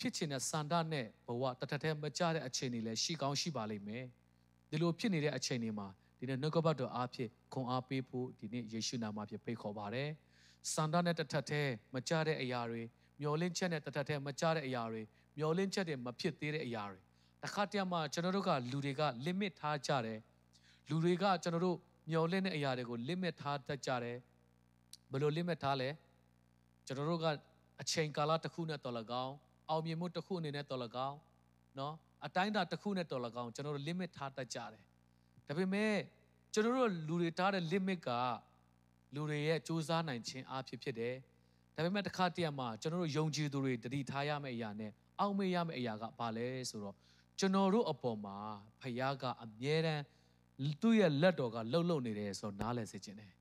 ဖြစ်ချင်တဲ့စန္ဒနဲ့ဘဝတထထဲမကြတဲ့အခြေအနေလည်းရှိကောင်းရှိပါလိမ့်မယ်ဒီလိုဖြစ်နေတဲ့အချိန်တွေမှာဒီနေ့နှုတ်ကပတ်တော်အားဖြင့်ခွန်အားပေးဖို့ဒီနေ့ယေရှုနာမဖြင့်ဖိတ်ခေါ်ပါတယ်စန္ဒနဲ့တထထဲမကြတဲ့အရာတွေမျောလင့်ချက်နဲ့တထထဲမကြတဲ့အရာတွေမျောလင့်ချက်တွေမဖြစ်သေးတဲ့အရာတွေတခါတည်းမှာကျွန်တော်တို့ကလူတွေက limit ထားကြတယ်လူတွေကကျွန်တော်တို့မျောလင့်တဲ့အရာတွေကို limit ထားတတ်ကြတယ်ဘယ်လို limit ထားလဲကျွန်တော်တို့ကအချိန်ကာလတစ်ခုနဲ့တော်လကောင်း အောင်မြင်မှုတစ်ခုအနေနဲ့တော်လကောင်းနော်အတိုင်းအတာတစ်ခုနဲ့တော်လကောင်းကျွန်တော်တို့ limit ထားတတ်ကြတယ်ဒါပေမဲ့ကျွန်တော်တို့လူတွေထားတဲ့ limit ကလူတွေရဲ့စူးစမ်းနိုင်ခြင်းအဖြစ်ဖြစ်တယ်ဒါပေမဲ့တစ်ခါတည်းမှာကျွန်တော်တို့ယုံကြည်သူတွေတတိထားရမယ့်အရာနဲ့အောင်မေ့ရမယ့်အရာကဘာလဲဆိုတော့ကျွန်တော်တို့အပေါ်မှာဖခင်ကအမြဲတမ်းသူ့ရဲ့လက်တော်ကလှုပ်လှုပ်နေတယ်ဆိုတော့နားလည်စေခြင်းတယ်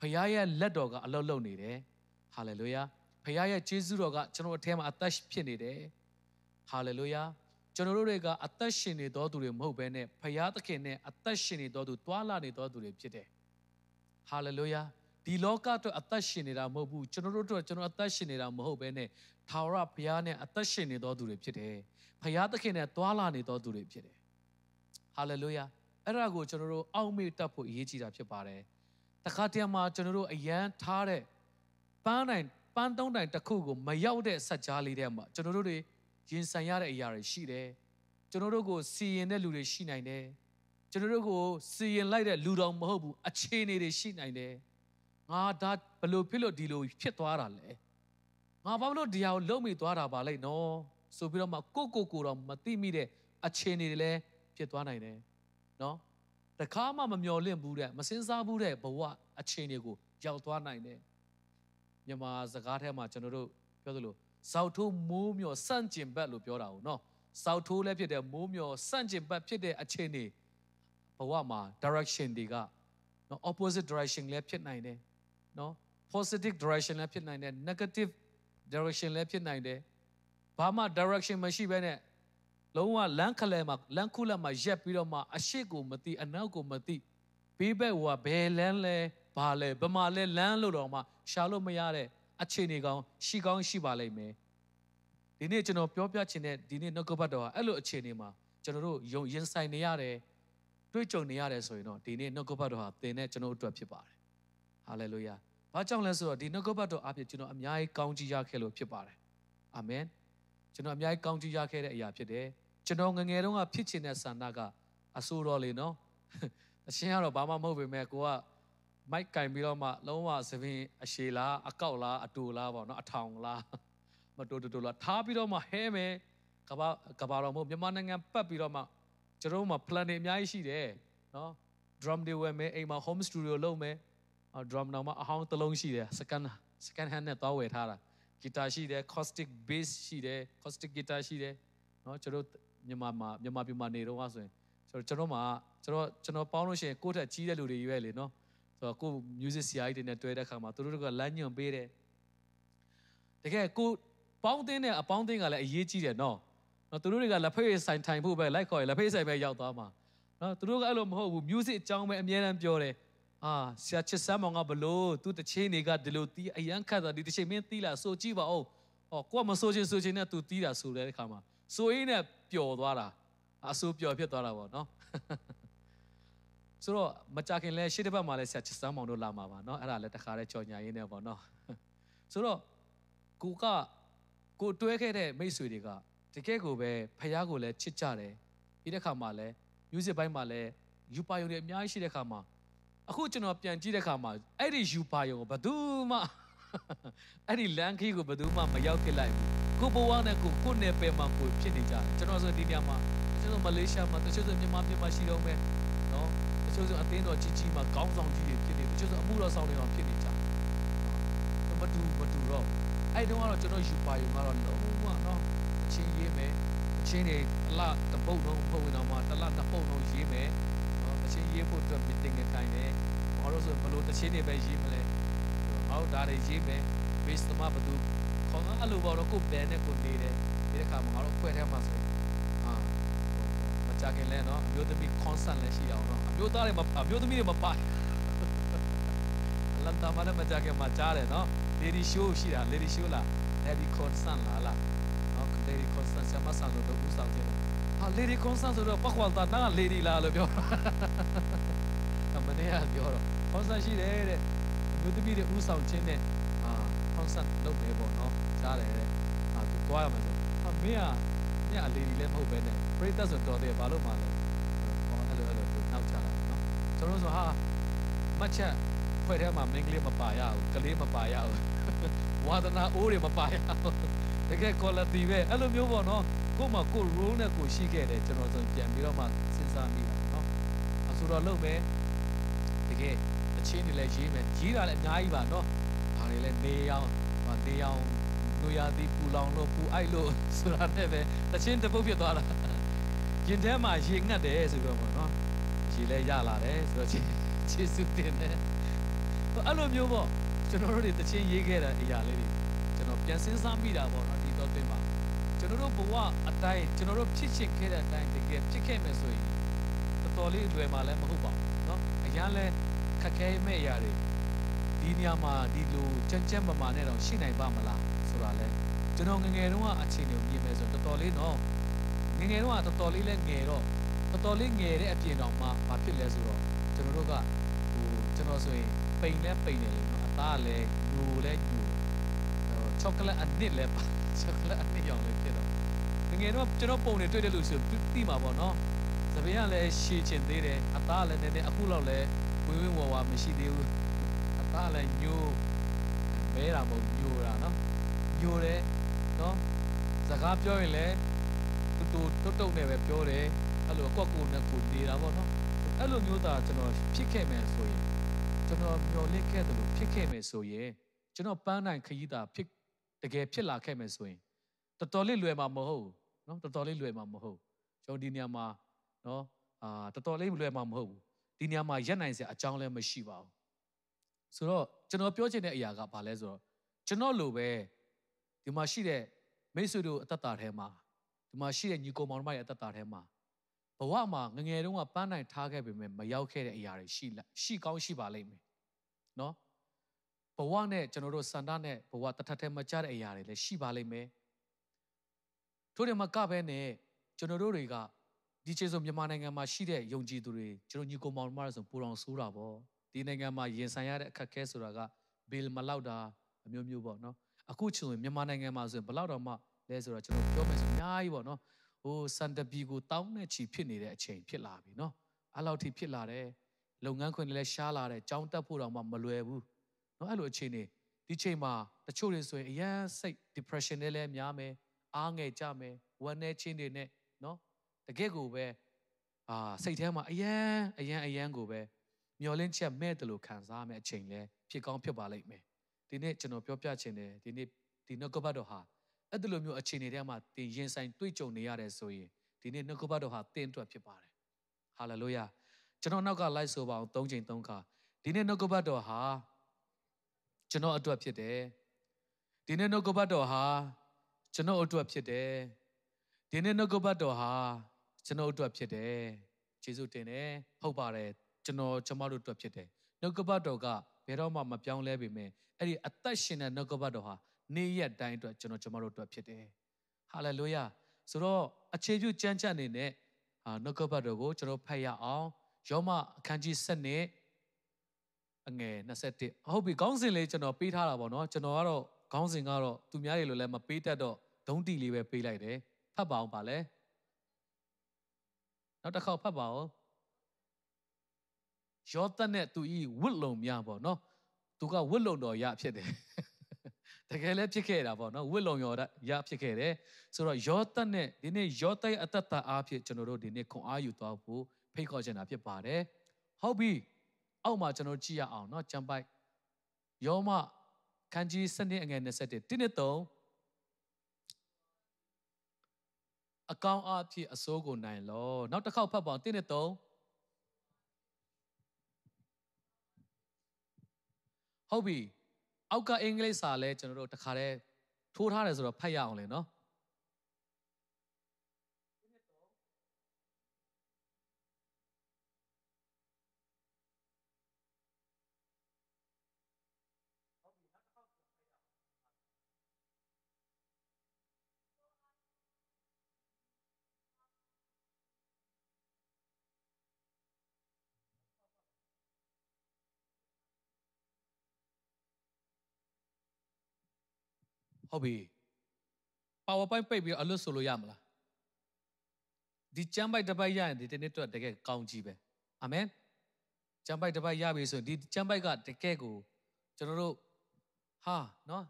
ဖခင်ရဲ့လက်တော်ကအလှုပ်လှုပ်နေတယ်ဟာလေလုယာ ဖခင်ရဲ့ကျေးဇူးတော်ကကျွန်တော်အထဲမှာအသက်ဖြစ်နေတယ်ဟာလေလုယာကျွန်တော်တို့တွေကအသက်ရှင်နေတော်သူတွေမဟုတ်ဘဲနဲ့ဖခင်သခင်နဲ့အသက်ရှင်နေတော်သူတွာလာနေတော်သူတွေဖြစ်တယ်ဟာလေလုယာဒီလောကအတွက်အသက်ရှင်နေတာမဟုတ်ဘူးကျွန်တော်တို့အတွက်ကျွန်တော်အသက်ရှင်နေတာမဟုတ်ဘဲနဲ့ထာဝရဘုရားနဲ့အသက်ရှင်နေတော်သူတွေဖြစ်တယ်ဘုရားသခင်နဲ့တွာလာနေတော်သူတွေဖြစ်တယ်ဟာလေလုယာအဲ့ဒါကိုကျွန်တော်တို့အောက်မေ့တတ်ဖို့အရေးကြီးတာဖြစ်ပါတယ်တခါတည်းမှာကျွန်တော်တို့အယံထားတဲ့ပန်းတိုင်း ပန်းသုံးတိုင်တစ်ခုကိုမရောက်တဲ့ဆက်ကြားလေးထဲမှာကျွန်တော်တို့တွေရင်ဆိုင်ရတဲ့အရာတွေရှိတယ်ကျွန်တော်တို့ကိုစီရင်တဲ့လူတွေရှိနိုင်တယ်ကျွန်တော်တို့ကိုစီရင်လိုက်တဲ့လူတော်မဟုတ်ဘူးအခြေအနေတွေရှိနိုင်တယ်ငါဒါဘလို့ဖြစ်လို့ဒီလိုဖြစ်သွားတာလဲငါဘာလို့ဒီဟာကိုလုံမိသွားတာပါလဲနော်ဆိုပြီးတော့မှကိုကိုကိုတော့မသိမိတဲ့အခြေအနေတွေလည်းဖြစ်သွားနိုင်တယ်နော်တခါမှမမျော်လင့်ဘူးတဲ့မစင်စားဘူးတဲ့ဘဝအခြေအနေကိုရောက်သွားနိုင်တယ် မြန်မာစကားထဲမှာကျွန်တော်တို့ပြောသလိုဇောက်ထိုးမိုးမျောစန့်ကျင်ဘက်လို့ပြောတာဟုတ်နော်ဇောက်ထိုးလည်းဖြစ်တယ်မိုးမျောစန့်ကျင်ဘက်ဖြစ်တဲ့အခြေအနေဘဝမှာ direction တွေကနော် opposite direction လည်းဖြစ်နိုင်တယ်နော် positive direction လည်းဖြစ်နိုင်တယ် negative direction လည်းဖြစ်နိုင်တယ်ဘာမှ direction မရှိဘဲနဲ့လုံးဝလမ်းခလဲမှာလမ်းခုလက်မှာရက်ပြီးတော့မှအရှိကိုမသိအနောက်ကိုမသိဘေးဘက်ဟိုကဘယ်လမ်းလဲ ဘာလဲဘမလဲလမ်းလို့တော့မှရှာလို့မရတဲ့အခြေအနေကောင်းရှိကောင်းရှိပါလိမ့်မယ်ဒီနေ့ကျွန်တော်ပြောပြချင်တဲ့ဒီနေ့နှုတ်ကပတ်တော်ကအဲ့လိုအခြေအနေမှာကျွန်တော်တို့ယုံရင်ဆိုင်နေရတယ်တွေ့ကြုံနေရတယ်ဆိုရင်တော့ဒီနေ့နှုတ်ကပတ်တော်ဟာသင်နဲ့ကျွန်တော်အတွက်ဖြစ်ပါတယ်ဟာလေလုယာဘာကြောင့်လဲဆိုတော့ဒီနှုတ်ကပတ်တော်အပြင်ကျွန်တော်အများကြီးကောင်းကြီးရခဲ့လို့ဖြစ်ပါတယ်အာမင်ကျွန်တော်အများကြီးကောင်းကြီးရခဲ့တဲ့အရာဖြစ်တယ်ကျွန်တော်ငငယ်တုန်းကဖြစ်ချင်တဲ့ဆန္ဒကအဆိုးတော်လေနော်အရှင်းကတော့ဘာမှမဟုတ်ပေမဲ့ကိုက မိုက်ကင်ပြီးတော့မှလုံးဝသပင်အရှည်လားအကောက်လားအတူလားပေါ့နော်အထောင်လားမတူတူလားထားပြီးတော့မှဟဲမယ်ကဘာကဘာတော်မို့မြန်မာနိုင်ငံပတ်ပြီးတော့မှကျွန်တော်တို့မှာ plan တွေအများကြီးရှိတယ်နော် drum တွေဝယ်မယ်အိမ်မှာ home studio လုပ်မယ် drum တော့မှအဟောင်းတစ်လုံးရှိတယ် second second hand နဲ့သွားဝယ်ထားတာ guitar ရှိတယ် acoustic bass ရှိတယ် acoustic guitar ရှိတယ်နော်ကျွန်တော်မြန်မာမှာမြန်မာပြည်မှာနေတော့ဆိုရင်ကျွန်တော်ကျွန်တော်မှာကျွန်တော်ကျွန်တော်ပေါင်းလို့ရှိရင်ကိုယ့်ထက်ကြီးတဲ့လူတွေရွေးလေနော် ဆိုတော့ကို music ဆရာကြီးတွေနဲ့တွေ့တဲ့အခါမှာသူတို့ကလမ်းညွှန်ပေးတယ်တကယ်ကိုပေါင်းတင်းတဲ့အပေါင်းတင်းကလည်းအရေးကြီးတယ်နော်နော်သူတို့တွေကလက်ဖေးဆိုင်ထိုင်ဖို့ပဲလိုက်ခေါ်ရလက်ဖေးဆိုင်ပဲရောက်သွားမှာနော်သူတို့ကအဲ့လိုမဟုတ်ဘူး music အကြောင်းပဲအများအားပြောတယ်အာဆရာချစ်စမ်းမောင်ကဘလို့သူတချင်းတွေကဒီလိုတီးအရန်ခတ်တာဒီတချင်းမင်းတီးလာဆိုကြည့်ပါဦးဟောကိုကမဆိုချင်ဆိုချင်နဲ့သူတီးတာဆိုတဲ့အခါမှာဆိုရင်းနဲ့ပျော်သွားတာအဆိုးပျော်ဖြစ်သွားတာပေါ့နော် ဆိုတော့မကြခင်လဲရှေ့တစ်ပတ်မှာလဲဆရာချစ်စမ်းမောင်တို့လာမှာပါเนาะအဲ့ဒါလဲတခါလဲကြော်ညာရင်းနဲ့ပေါ့เนาะဆိုတော့ကိုကကိုတွဲခဲ့တဲ့မိတ်ဆွေတွေကတကယ်ကိုပဲဖះကိုလည်းချစ်ကြတယ်ပြီးတဲ့ခါမှာလဲ music ဘိုင်းမှာလဲယူပါယုံတွေအများကြီးရှိတဲ့ခါမှာအခုကျွန်တော်ပြန်ကြည့်တဲ့ခါမှာအဲ့ဒီယူပါယုံကိုဘယ်သူမှအဲ့ဒီလန်ခီကိုဘယ်သူမှမရောက်ခဲ့လိုက်ဘူးကိုဘဝနဲ့ကိုကိုနယ်ပယ်မှာကိုဖြစ်နေကြတယ်ကျွန်တော်ဆိုဒီနေရာမှာတချို့ဆိုမလေးရှားမှာတချို့ဆိုမြန်မာပြည်မှာရှိတော့မယ်နော်တ ချို့ဆိုအသင်းတော်ကြီးကြီးမှာကောင်းဆောင်ကြီးတွေဖြစ်နေတချို့ဆိုအမှုတော်ဆောင်တွေမှာဖြစ်နေကြတယ်နော်မတူမတူတော့အဲ့တုန်းကတော့ကျွန်တော်ယူပါယုံကတော့လုံးဝနော်အချင်းရေးမယ်အချင်းတွေတစ်လတစ်ပုတ်လုံးပုံဝင်တော့မှတစ်လနှစ်ပုတ်လုံးရေးမယ်နော်အချင်းရေးဖို့အတွက် meeting ခိုင်းတယ်ဘာလို့ဆိုဘလို့တချင်းတွေပဲရေးမလဲဟောဒါတွေရေးမယ် base သမားဘသူခေါင်းအဲ့လိုပေါ့တော့ကိုဘန်နဲ့ကိုနေတယ်ဒီတစ်ခါမှာငါတို့ဖွဲ့ထဲမှာဆိုရင်အာမကြခင်လဲနော်အမျိုးသမီး constant လည်းရှိအောင်နော်အ မျိုးသားတွေမအမျိုးသမီးတွေမပါလန်တာမလည်းမကြခင်မှာကြားတယ်နော် lady show ရှိတာ lady show လား lady constant လားလားနော် lady ဆရာမဆန်လို့ဦးဆောင်ခြင်းဟာ lady concert ဆိုတော့ပတ်ခွာတာနား lady လားလို့ပြောအမနေရပြောတော့ concert ရှိတယ်တဲ့အမျိုးသမီးတွေဦးဆောင်ခြင်းနဲ့အာ concert လုပ်နေပေါ့နော်ကြားတယ်တဲ့အာသူသွားရမယ်ဆိုဟာမင်းကမင်းက lady လည်းမဟုတ်ပဲနဲ့ပရိသတ်ဆိုတော်တယ်ဘာလို့မှလဲ ဆိုဟာမတ်ချက်ဖွဲ့ထဲမှာမင်းကလေးမပါရဘူးကလေးမပါရဘူးဝါဒနာအိုးတွေမပါရဘူးတကယ် quality ပဲအဲ့လိုမျိုးပေါ့နော်ကို့မှာကို role နဲ့ကိုရှိခဲ့တယ်ကျွန်တော်ဆိုပြန်ပြီးတော့မှစဉ်းစားမိတာနော်အဆိုတော့လုပ်မယ်တကယ်အချင်းတွေလည်းရေးမယ်ရေးတာလည်းအများကြီးပါနော်ဒါတွေလည်းနေအောင်နေအောင်လူရသည်ပူလောင်လို့ပူအိုက်လို့ဆိုတာနဲ့ပဲတချင်းတပုတ်ဖြစ်သွားတာရင်ထဲမှာရေငတ်တယ်ဆိုတော့ ပေါ့နော်ရေလည်းရလာတယ်ဆိုတော့ခြေခြေစုတင်တယ်အဲ့လိုမျိုးပေါ့ကျွန်တော်တို့တွေတချင်းရေးခဲ့တဲ့အရာလေးတွေကျွန်တော်ပြန်စဉ်းစားမိတာပေါ့နော်ဒီတော့တင်ပါကျွန်တော်တို့ဘဝအတိုင်းကျွန်တော်တို့ဖြစ်ချင်ခဲ့တဲ့အတိုင်းတကယ်ဖြစ်ခဲ့မယ်ဆိုရင်တော်တော်လေးလွယ်မှာလည်းမဟုတ်ပါဘူးเนาะအရင်လဲခက်ခဲမဲ့အရာတွေဒီနေရာမှာဒီလိုကြမ်းကြမ်းမာမာနဲ့တော့ရှိနိုင်ပါမလားဆိုတာလဲကျွန်တော်ငငယ်တုန်းကအခြေအနေကိုမြင်မယ်ဆိုတော်တော်လေးเนาะငငယ်တုန်းကတော်တော်လေးလဲငယ်တော့ တော်တော်လေးငယ်တဲ့အပြင်တော်မှာဘာဖြစ်လဲဆိုတော့ကျွန်တော်တို့ကဟိုကျွန်တော်ဆိုရင်ပိန်လဲပိန်တယ်လေနော်အသားလည်းညိုလဲညိုဟိုချောကလက်အနစ်လဲပါချောကလက်အနစ်ရောင်လေးဖြစ်တော့တကယ်တော့ကျွန်တော်ပုံနေတွေ့တယ်လို့ဆိုသိမှာပေါ့နော်သပင်ကလည်းရှည်ချင်သေးတယ်အသားလည်းနည်းနည်းအခုလောက်လည်းဝင်းဝင်းဝါဝါမရှိသေးဘူးအသားလည်းညိုမဲတာမဟုတ်ညိုတာနော်ညိုတယ်နော်စကားပြောရင်လည်းတူတူတုတ်တုတ်နဲ့ပဲပြောတယ် အဲ့လိုကွက်ကိုနဲ့ကိုနေတာပေါ့နော်အဲ့လိုမျိုးသားကျွန်တော်ဖြစ်ခဲ့မယ်ဆိုရင်ကျွန်တော်မျော်လင့်ခဲ့တယ်လို့ဖြစ်ခဲ့မယ်ဆိုရင်ကျွန်တော်ပန်းနိုင်ခရီးတာဖြစ်တကယ်ဖြစ်လာခဲ့မယ်ဆိုရင်တော်တော်လေးလွယ်မှာမဟုတ်ဘူးနော်တော်တော်လေးလွယ်မှာမဟုတ်ကျွန်တော်ဒီနေရာမှာနော်အာတော်တော်လေးလွယ်မှာမဟုတ်ဘူးဒီနေရာမှာရက်နိုင်စရာအကြောင်းလည်းမရှိပါဘူးဆိုတော့ကျွန်တော်ပြောချင်တဲ့အရာကဘာလဲဆိုတော့ကျွန်တော်လိုပဲဒီမှာရှိတဲ့မိတ်ဆွေတို့အသက်တာထဲမှာဒီမှာရှိတဲ့ညီကောင်မောင်တို့ရဲ့အသက်တာထဲမှာ ဘဝမှာငငယ်တုန်းကပန်းနိုင်ထားခဲ့ပေမဲ့မရောက်ခဲ့တဲ့အရာတွေရှိလာရှိကောင်းရှိပါလိမ့်မယ်နော်ဘဝနဲ့ကျွန်တော်တို့စန္ဒနဲ့ဘဝတထထဲမကြတဲ့အရာတွေလည်းရှိပါလိမ့်မယ်ထို့တယ်မကပဲနဲ့ကျွန်တော်တို့တွေကဒီချေဆိုမြန်မာနိုင်ငံမှာရှိတဲ့ယုံကြည်သူတွေကျွန်တော်ညီကိုမောင်မရဆိုပူတော်ဆိုးတာပေါ့ဒီနိုင်ငံမှာရင်ဆိုင်ရတဲ့အခက်အခဲဆိုတာကဘီလ်မလောက်တာအမျိုးမျိုးပေါ့နော်အခုချင်မြန်မာနိုင်ငံမှာဆိုရင်ဘလောက်တော့မှလဲဆိုတော့ကျွန်တော်ပြောမယ်ဆိုအများကြီးပေါ့နော် ဟိုစန်တပီကိုတောင်းနဲ့ချီဖြစ်နေတဲ့အချိန်ဖြစ်လာပြီနော်အဲ့လောက်ထိဖြစ်လာတယ်လုပ်ငန်းခွင်တွေလည်းရှားလာတယ်ကြောင်းတက်ဖို့တော့မှမလွယ်ဘူးနော်အဲ့လိုအခြေအနေဒီချိန်မှာတချို့တွေဆိုရင်အရန်စိတ် depression တွေလည်းများမယ်အားငယ်ကြမယ်ဝမ်းနည်းခြင်းတွေနဲ့နော်တကယ့်ကိုပဲအာစိတ်ထဲမှာအယံအယံအယံကိုပဲမျောလင်းချက်မဲ့တယ်လို့ခံစားမယ်အချိန်လဲဖြစ်ကောင်းဖြစ်ပါလိမ့်မယ်ဒီနေ့ကျွန်တော်ပြောပြချင်တယ်ဒီနေ့ဒီနှုတ်ကပတ်တော်ဟာ အဲ့ဒီလိုမျိုးအခြေအနေထဲမှာတင်ရင်ဆိုင်တွေ့ကြုံနေရတယ်ဆိုရင်ဒီနေ့နှုတ်ကပတ်တော်ဟာတင်းအတွက်ဖြစ်ပါတယ်ဟာလေလုယာကျွန်တော်နောက်ကလိုက်ဆိုပါအောင်၃ချိန်၃ခါဒီနေ့နှုတ်ကပတ်တော်ဟာကျွန်တော်အတွက်ဖြစ်တယ်ဒီနေ့နှုတ်ကပတ်တော်ဟာကျွန်တော်အတွက်ဖြစ်တယ်ဒီနေ့နှုတ်ကပတ်တော်ဟာကျွန်တော်အတွက်ဖြစ်တယ်ယေရှုတင်တယ်ဟုတ်ပါတယ်ကျွန်တော်ကျွန်မတို့အတွက်ဖြစ်တယ်နှုတ်ကပတ်တော်ကဘယ်တော့မှမပြောင်းလဲပေမဲ့အဲ့ဒီအသက်ရှင်တဲ့နှုတ်ကပတ်တော်ဟာ နေ့ရက်တိုင်းအတွက်ကျွန်တော်ကျွန်မတို့အတွက်ဖြစ်တယ်ဟာလေလုယာဆိုတော့အခြေပြုကြမ်းကြမ်းနေတဲ့အာနှုတ်ကပတ်တော်ကိုကျွန်တော်ဖတ်ရအောင်ယောမအခန်းကြီး7နဲ့အငယ်21ဟုတ်ပြီခေါင်းစဉ်လေးကျွန်တော်ပေးထားတာပေါ့နော်ကျွန်တော်ကတော့ခေါင်းစဉ်ကတော့သူများတွေလိုလည်းမပေးတတ်တော့ဒုံးတီလေးပဲပေးလိုက်တယ်ဖတ်ပါအောင်ပါလဲနောက်တစ်ခေါက်ဖတ်ပါအောင်ယောသနဲ့သူဤဝတ်လုံများပေါ့နော်သူကဝတ်လုံတော်ရဖြစ်တယ် တကယ်လည်းဖြစ်ခဲ့တာပေါ့နော်ဝိလုံရောရဖြစ်ခဲ့တယ်ဆိုတော့ယောသတ်နဲ့ဒီနေ့ယောသတ်အတ္တတာအားဖြင့်ကျွန်တော်တို့ဒီနေ့ခွန်အားယူသွားဖို့ဖိတ်ခေါ်ချင်တာဖြစ်ပါတယ်ဟုတ်ပြီအောက်မှာကျွန်တော်ကြည့်ရအောင်နော်ကျမ်းပိုက်ယောမခန်းကြီးစနစ်အငယ်27တိနစ်3အကောင်အားဖြင့်အစိုးကိုနိုင်လောနောက်တစ်ခေါက်ဖတ်ပါတိနစ်3ဟုတ်ပြီ အောက်ကအင်္ဂလိပ်စာလဲကျွန်တော်တို့တခါတည်းထိုးထားတယ်ဆိုတော့ဖတ်ရအောင်လေနော် ဟုတ်ပြီ PowerPoint ပိတ်ပြီးအလွတ်ဆိုလို့ရမလားဒီကျမ်းပိုက်တစ်ပိုက်ရရင်ဒီတနေ့တော့တကယ်ကောင်းကြီးပဲအာမင်ကျမ်းပိုက်တစ်ပိုက်ရပြီဆိုရင်ဒီကျမ်းပိုက်ကတကယ်ကိုကျွန်တော်တို့ဟာနော်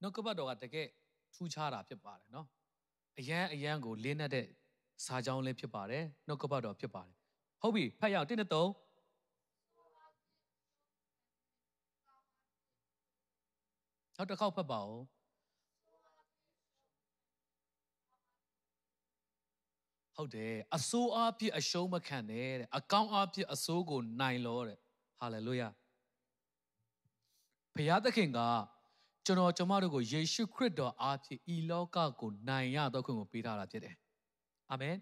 နှုတ်ကပတ်တော်ကတကယ်ထူးခြားတာဖြစ်ပါတယ်နော်အရန်အရန်ကိုလင်းတဲ့စာကြောင်းလေးဖြစ်ပါတယ်နှုတ်ကပတ်တော်ဖြစ်ပါတယ်ဟုတ်ပြီဖတ်ရအောင်1နဲ့3နောက်တစ်ခေါက်ဖတ်ပါဦး ဟုတ်တယ်အဆိုးအပြစ်အရှုံးမခံနဲ့တဲ့အကောင်းအပြစ်အဆိုးကိုနိုင်လို့တဲ့ဟာလေလုယာဘုရားသခင်ကကျွန်တော်ကျမတို့ကိုယေရှုခရစ်တော်အားဖြင့်ဤလောကကိုနိုင်ရသောခွင့်ကိုပေးထားတာဖြစ်တယ်အာမင်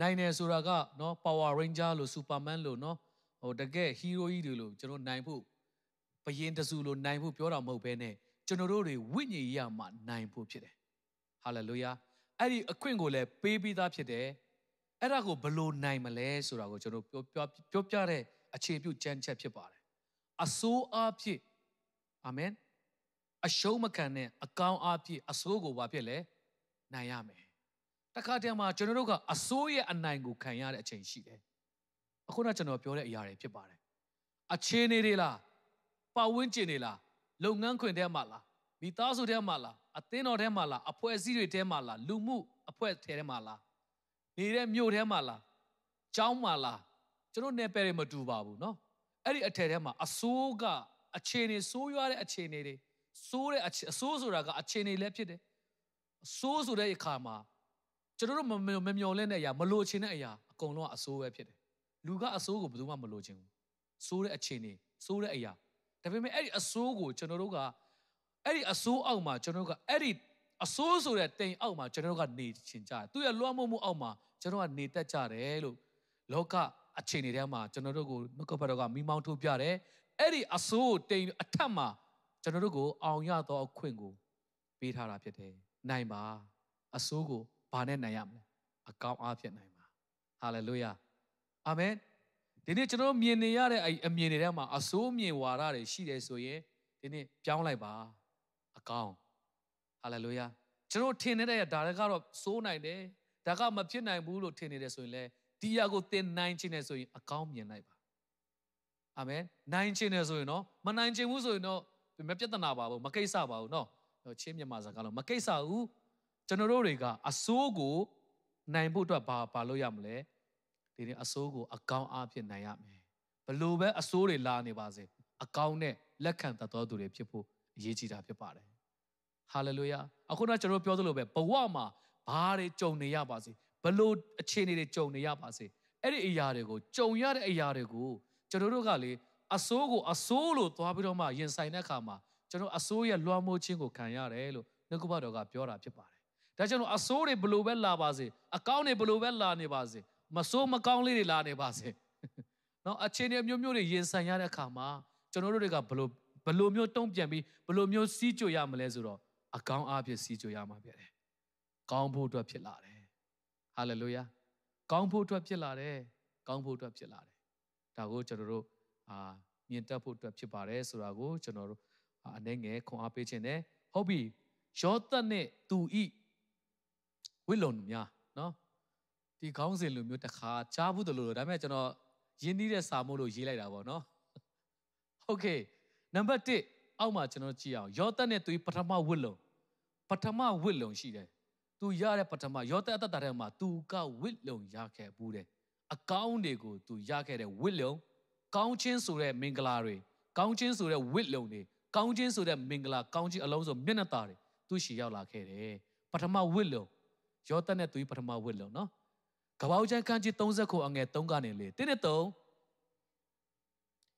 နိုင်တယ်ဆိုတာကနော် Power Ranger လို့ Superman လို့နော်ဟိုတကယ် hero ကြီးတွေလို့ကျွန်တော်နိုင်ဖို့ဘယင်တစုလို့နိုင်ဖို့ပြောတာမဟုတ်ဘဲနဲ့ကျွန်တော်တို့တွေဝိညာဉ်ရမှနိုင်ဖို့ဖြစ်တယ်ဟာလေလုယာအဲ့ဒီအခွင့်ကိုလည်းပေးပြီးသားဖြစ်တယ် အဲ့ဒါကိုဘလို့နိုင်မလဲဆိုတာကိုကျွန်တော်ပြောပြောပြောပြတဲ့အခြေပြုကြမ်းချက်ဖြစ်ပါတယ်အစိုးအားဖြင့်အာမင်အရှုံးမခံတဲ့အကောင်းအားဖြင့်အစိုးကိုဘာဖြစ်လဲနိုင်ရမယ်တခါတည်းမှာကျွန်တော်တို့ကအစိုးရဲ့အနိုင်ကိုခံရတဲ့အချိန်ရှိတယ်အခုနကျွန်တော်ပြောတဲ့အရာတွေဖြစ်ပါတယ်အခြေအနေတွေလားပတ်ဝန်းကျင်တွေလားလုပ်ငန်းခွင်ထဲမှာလားမိသားစုထဲမှာလားအသင်းတော်ထဲမှာလားအဖွဲ့အစည်းတွေထဲမှာလားလူမှုအဖွဲ့ထဲမှာလား နေတဲ့မြို့ထဲမှာလားကျောင်းမှာလားကျွန်တော်နယ်ပယ်တွေမတူပါဘူးเนาะအဲ့ဒီအထက်ထဲမှာအစိုးကအခြေအနေစိုးရွားတဲ့အခြေအနေတွေစိုးတဲ့အဆိုးဆိုတာကအခြေအနေလည်းဖြစ်တယ်အဆိုးဆိုတဲ့အခါမှာကျွန်တော်တို့မမမျော်လင့်တဲ့အရာမလိုချင်တဲ့အရာအကုန်လုံးကအဆိုးပဲဖြစ်တယ်လူကအဆိုးကိုဘယ်သူမှမလိုချင်ဘူးဆိုးတဲ့အခြေအနေဆိုးတဲ့အရာဒါပေမဲ့အဲ့ဒီအဆိုးကိုကျွန်တော်တို့ကအဲ့ဒီအဆိုးအောက်မှာကျွန်တော်တို့ကအဲ့ဒီအဆိုးဆိုတဲ့တိမ်အောက်မှာကျွန်တော်တို့ကနေချင်ကြတယ်သူရဲ့လွှမ်းမိုးမှုအောက်မှာ ကျွန်တော်ကနေတက်ကြတယ်လို့လောကအခြေအနေထဲမှာကျွန်တော်တို့ကိုနှုတ်ကပတ်တော်ကမိမောင်းထုတ်ပြတယ်အဲ့ဒီအဆိုးတိမ်အထက်မှာကျွန်တော်တို့ကိုအောင်ရသောအခွင့်ကိုပေးထားတာဖြစ်တယ်နိုင်ပါအဆိုးကိုဘာနဲ့နိုင်ရမလဲအကောင်းအားဖြင့်နိုင်ပါဟာလေလုယာအာမင်ဒီနေ့ကျွန်တော်မြင်နေရတဲ့အမြင်တွေထဲမှာအဆိုးမြင်ဝါဒတွေရှိတယ်ဆိုရင်ဒီနေ့ပြောင်းလိုက်ပါအကောင်းဟာလေလုယာကျွန်တော်ထင်နေတဲ့ဒါတွေကတော့စိုးနိုင်တယ် ဒါကမဖြစ်နိုင်ဘူးလို့ထင်နေတယ်ဆိုရင်လေဒီရကိုသင်နိုင်ခြင်းနဲ့ဆိုရင်အကောင်းမြင်လိုက်ပါအာမင်နိုင်ခြင်းနဲ့ဆိုရင်တော့မနိုင်ခြင်းဘူးဆိုရင်တော့မပြဿနာပါဘူးမကိစ္စပါဘူးเนาะချင်းမြန်မာစကားလုံးမကိစ္စဘူးကျွန်တော်တို့တွေကအစိုးကိုနိုင်ဖို့အတွက်ဘာဘာလို့ရမလဲဒီနေ့အစိုးကိုအကောင်းအားဖြင့်နိုင်ရမယ်ဘလို့ပဲအစိုးတွေလာနေပါစေအကောင်းနဲ့လက်ခံတတ်တော်သူတွေဖြစ်ဖို့အရေးကြီးတာဖြစ်ပါတယ်ဟာလေလုယာအခုတော့ကျွန်တော်ပြောသလိုပဲဘဝမှာ ဘာတွေကြုံနေရပါစေဘလို့အခြေအနေတွေကြုံနေရပါစေအဲ့ဒီအရာတွေကိုကြုံရတဲ့အရာတွေကိုကျွန်တော်တို့ကလေအစိုးကိုအစိုးလို့သွားပြီးတော့မှရင်ဆိုင်တဲ့အခါမှာကျွန်တော်အစိုးရဲ့လွှမ်းမိုးခြင်းကိုခံရတယ်လို့နှုတ်ကပတ်တော်ကပြောတာဖြစ်ပါတယ်။ဒါကြောင့်အစိုးတွေဘလို့ပဲလာပါစေအကောင်းတွေဘလို့ပဲလာနေပါစေမဆိုးမကောင်းလေးတွေလာနေပါစေ။နော်အခြေအနေမျိုးမျိုးတွေရင်ဆိုင်ရတဲ့အခါမှာကျွန်တော်တို့တွေကဘလို့ဘလို့မျိုးတုံ့ပြန်ပြီးဘလို့မျိုးစီးကြွရမလဲဆိုတော့အကောင်းအားဖြင့်စီးကြွရမှာဖြစ်တယ်။ ကောင်းဖို့အတွက်ဖြစ်လာတယ်။ဟာလေလုယာ။ကောင်းဖို့အတွက်ဖြစ်လာတယ်။ကောင်းဖို့အတွက်ဖြစ်လာတယ်။ဒါကိုကျွန်တော်တို့အာမြင်တတ်ဖို့အတွက်ဖြစ်ပါတယ်ဆိုတာကိုကျွန်တော်တို့အနေငယ်ခွန်အားပေးခြင်းနဲ့ဟုတ်ပြီယောသတ်နဲ့သူဤဝိလုံများနော်ဒီခေါင်းစဉ်လိုမျိုးတစ်ခါကြားဘူးတယ်လို့ဒါပေမဲ့ကျွန်တော်ရင်းနှီးတဲ့စာမို့လို့ရေးလိုက်တာပေါ့နော်ဟုတ်ကဲ့နံပါတ်1အောက်မှာကျွန်တော်ကြည့်အောင်ယောသတ်နဲ့သူပထမဝိလုံပထမဝိလုံရှိတယ် သူရတဲ့ပထမယောသတ်အတ္တထဲမှာသူကဝိလုံရခဲ့ဘူးတယ်အကောင်းတွေကိုသူရခဲ့တဲ့ဝိလုံကောင်းချင်းဆိုတဲ့မင်္ဂလာတွေကောင်းချင်းဆိုတဲ့ဝိလုံတွေကောင်းချင်းဆိုတဲ့မင်္ဂလာကောင်းချင်းအလုံးစုံမျက်နှာသားတွေသူ့ရှီရောက်လာခဲ့တယ်ပထမဝိလုံယောသနဲ့သူပထမဝိလုံနော်ကပောက်ချမ်းခန်းကြီး30ခုအငယ်3ကနေလေတင်းနဲ့3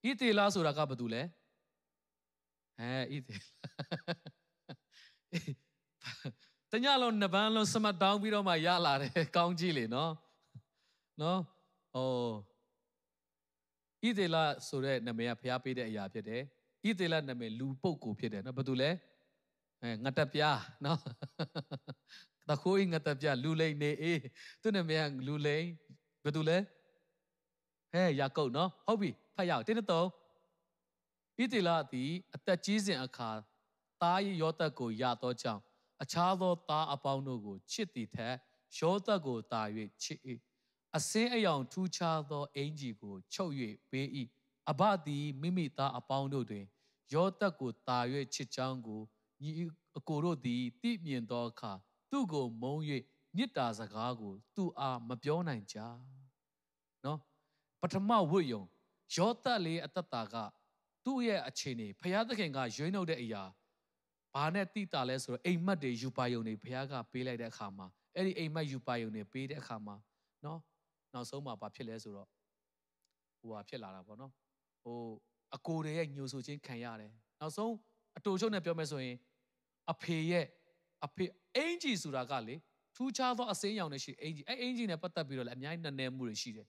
ဣသေလဆိုတာကဘာတူလဲဟဲဣသေ တညလုံးနှစ်ပန်းလုံးစမတ်တောင်းပြီးတော့မှရလာတယ်ကောင်းကြီးလေနော်နော်ဟိုဣသေလဆိုတဲ့နာမည်ကဖျားပေးတဲ့အရာဖြစ်တယ်ဣသေလနာမည်လူပုတ်ကိုဖြစ်တယ်နော်ဘာတူလဲအဲငတပြားနော်တခိုးငတပြားလူလိန်နေအေးသူနာမည်ကလူလိန်ဘာတူလဲဟဲယာကုပ်နော်ဟုတ်ပြီဖတ်ရအောင်တင်းတော့ဣသေလသည်အသက်ကြီးစဉ်အခါသားယောသက်ကိုရသောကြောင့် အခြားသောသားအပေါင်းတို့ကိုချစ်သည်ထက်ယောသက်ကိုတာ၍ချစ်၏အစင်းအယောင်ထူးခြားသောအင်ကြီးကိုချုပ်၍ပေး၏အဘသည်မိမိသားအပေါင်းတို့တွင်ယောသက်ကိုတာ၍ချစ်ချောင်းကိုညီအကိုတို့သည်သိမြင်သောအခါသူ့ကိုမုန်း၍မြစ်တာစကားကို သူ့အားမပြောနိုင်ကြနော်ပထမဝိယုံယောသက်လေးအတ္တတာက သူ့ရဲ့အခြေအနေဖျားသခင်ကရွေးနှုတ်တဲ့အရာ ဘာနဲ့တိတာလဲဆိုတော့အိမ်မက်တွေယူပါယုံတွေဖျားကပေးလိုက်တဲ့အခါမှာအဲ့ဒီအိမ်မက်ယူပါယုံတွေပေးတဲ့အခါမှာနော်နောက်ဆုံးမှာဘာဖြစ်လဲဆိုတော့ဟိုဟာဖြစ်လာတာပေါ့နော်ဟိုအကိုတွေရဲ့ညှို့ဆိုခြင်းခံရတယ်နောက်ဆုံးအတူချုပ်နဲ့ပြောမယ်ဆိုရင်အဖေရဲ့အဖေအင်ဂျီဆိုတာကလေထူးခြားသောအစင်းရောင်နဲ့ရှိအင်ဂျီအဲ့အင်ဂျီနဲ့ပတ်သက်ပြီးတော့လည်းအများကြီးနည်းနည်းမှုတွေရှိတယ်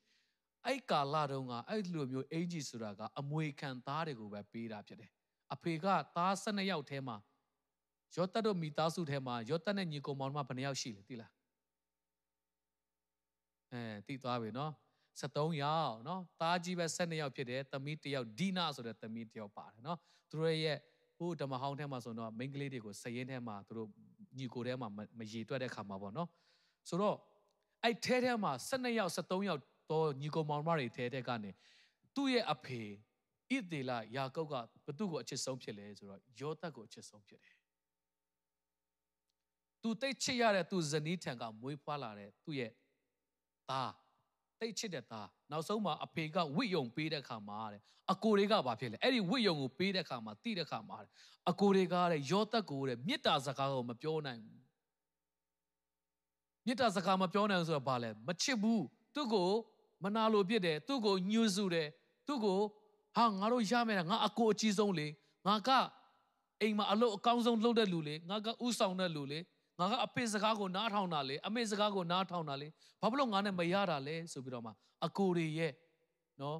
အဲ့ကာလတုန်းကအဲ့လိုမျိုးအင်ဂျီဆိုတာကအမွေခံသားတွေကိုပဲပေးတာဖြစ်တယ်အဖေကသား၁၂ယောက်ထဲမှာ ယောသတ်တို့မိသားစုထဲမှာယောသတ်နဲ့ညီကောင်မောင်တို့ဘယ်နှယောက်ရှိလဲသိလားအဲသိသွားပြီနော်73ယောက်နော်သားကြီးပဲ12ယောက်ဖြစ်တယ်သမီး1ယောက်ဒီနာဆိုတဲ့သမီး1ယောက်ပါတယ်နော်သူတို့ရဲ့ဟိုဓမ္မဟောင်းထဲမှာဆိုတော့မိန်းကလေးတွေကိုစရင်ထဲမှာသူတို့ညီကိုထဲမှာမရေတွက်တဲ့ခါမှာပေါ့နော်ဆိုတော့အဲ့ထဲထဲမှာ12ယောက်73ယောက်တော့ညီကိုမောင်မတွေထဲထဲကနေသူ့ရဲ့အဖေဣသေလယာကုပ်ကဘသူ့ကိုအချစ်ဆုံးဖြစ်လဲဆိုတော့ယောသတ်ကိုအချစ်ဆုံးဖြစ်တယ် သူတိတ်ချစ်ရတဲ့သူဇနီးထံကမွေးဖွားလာတဲ့သူ့ရဲ့သားတိတ်ချစ်တဲ့သားနောက်ဆုံးမှာအဖေကဝိယုံပေးတဲ့ခါမှာတဲ့အကိုတွေကဘာဖြစ်လဲအဲ့ဒီဝိယုံကိုပေးတဲ့ခါမှာတိတဲ့ခါမှာအကိုတွေကတဲ့ယောသက်ကိုတဲ့မေတ္တာစကားကိုမပြောနိုင်ဘူးမေတ္တာစကားမပြောနိုင်ဆိုတော့ဘာလဲမချစ်ဘူးသူ့ကိုမနာလိုဖြစ်တယ်သူ့ကိုညှို့စုတယ်သူ့ကိုဟာငါတို့ရမယ်ငါအကိုအကြီးဆုံးလေငါကအိမ်မှာအလုပ်အကောင်းဆုံးလုပ်တဲ့လူလေငါကဥဆောင်တဲ့လူလေ ငါကအဖေစကားကိုနားထောင်တာလေအမေစကားကိုနားထောင်တာလေဘာဖြစ်လို့ငါနဲ့မရတာလဲဆိုပြီးတော့မှအကိုတွေရဲ့နော်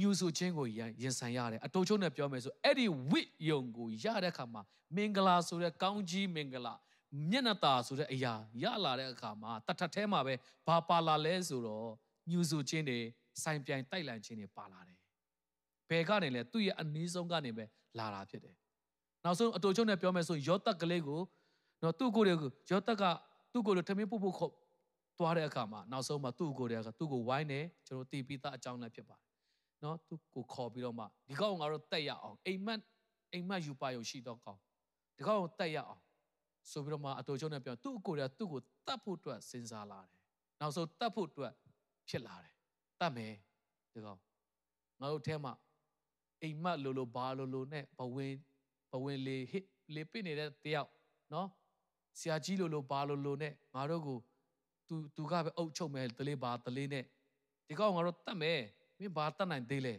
ညူဆူချင်းကိုရင်ဆိုင်ရတယ်အတူချုံနဲ့ပြောမယ်ဆိုအဲ့ဒီဝိယုံကိုရတဲ့အခါမှာမင်္ဂလာဆိုတဲ့ကောင်းကြီးမင်္ဂလာမျက်နှာตาဆိုတဲ့အရာရလာတဲ့အခါမှာတထထဲမှာပဲဘာပါလာလဲဆိုတော့ညူဆူချင်းတွေဆိုင်ပြိုင်တိုက်လန်ချင်းတွေပါလာတယ်ဘယ်ကနေလဲသူ့ရဲ့အနည်းဆုံးကနေပဲလာတာဖြစ်တယ်နောက်ဆုံးအတူချုံနဲ့ပြောမယ်ဆိုယောသက်ကလေးကို နော်သူ့ကိုယ်တွေကိုယောသက်ကသူ့ကိုယ်လိုထမင်းပုတ်ပုတ်ခုတ်သွားတဲ့အခါမှာနောက်ဆုံးမှာသူ့ကိုယ်တွေကသူ့ကိုဝိုင်းနေကျွန်တော်တီးပြီးသားအကြောင်းလည်းဖြစ်ပါတယ်နော်သူ့ကိုခေါ်ပြီးတော့မှဒီကောင်ငါတို့တက်ရအောင်အိမ်မက်အိမ်မက်ယူပါရုံရှိတော့ကောင်ဒီကောင်တက်ရအောင်ဆိုပြီးတော့မှအတူချုံနဲ့ပြောသူ့ကိုယ်တွေကသူ့ကိုတတ်ဖို့အတွက်စဉ်းစားလာတယ်နောက်ဆုံးတတ်ဖို့အတွက်ဖြစ်လာတယ်တတ်မယ်ဒီကောင်ငါတို့ထဲမှာအိမ်မက်လိုလိုဘာလိုလိုနဲ့ဘဝင်ဘဝင်လေဟစ်လေပစ်နေတဲ့တယောက်နော် ဆရာကြီးလိုလိုဘာလိုလိုနဲ့ငါတို့ကိုသူသူကပဲအုပ်ချုပ်မယ်တလေးပါတလေးနဲ့ဒီကောင်ငါတို့တတ်မယ်မင်းဘာတတ်နိုင်သေးလဲ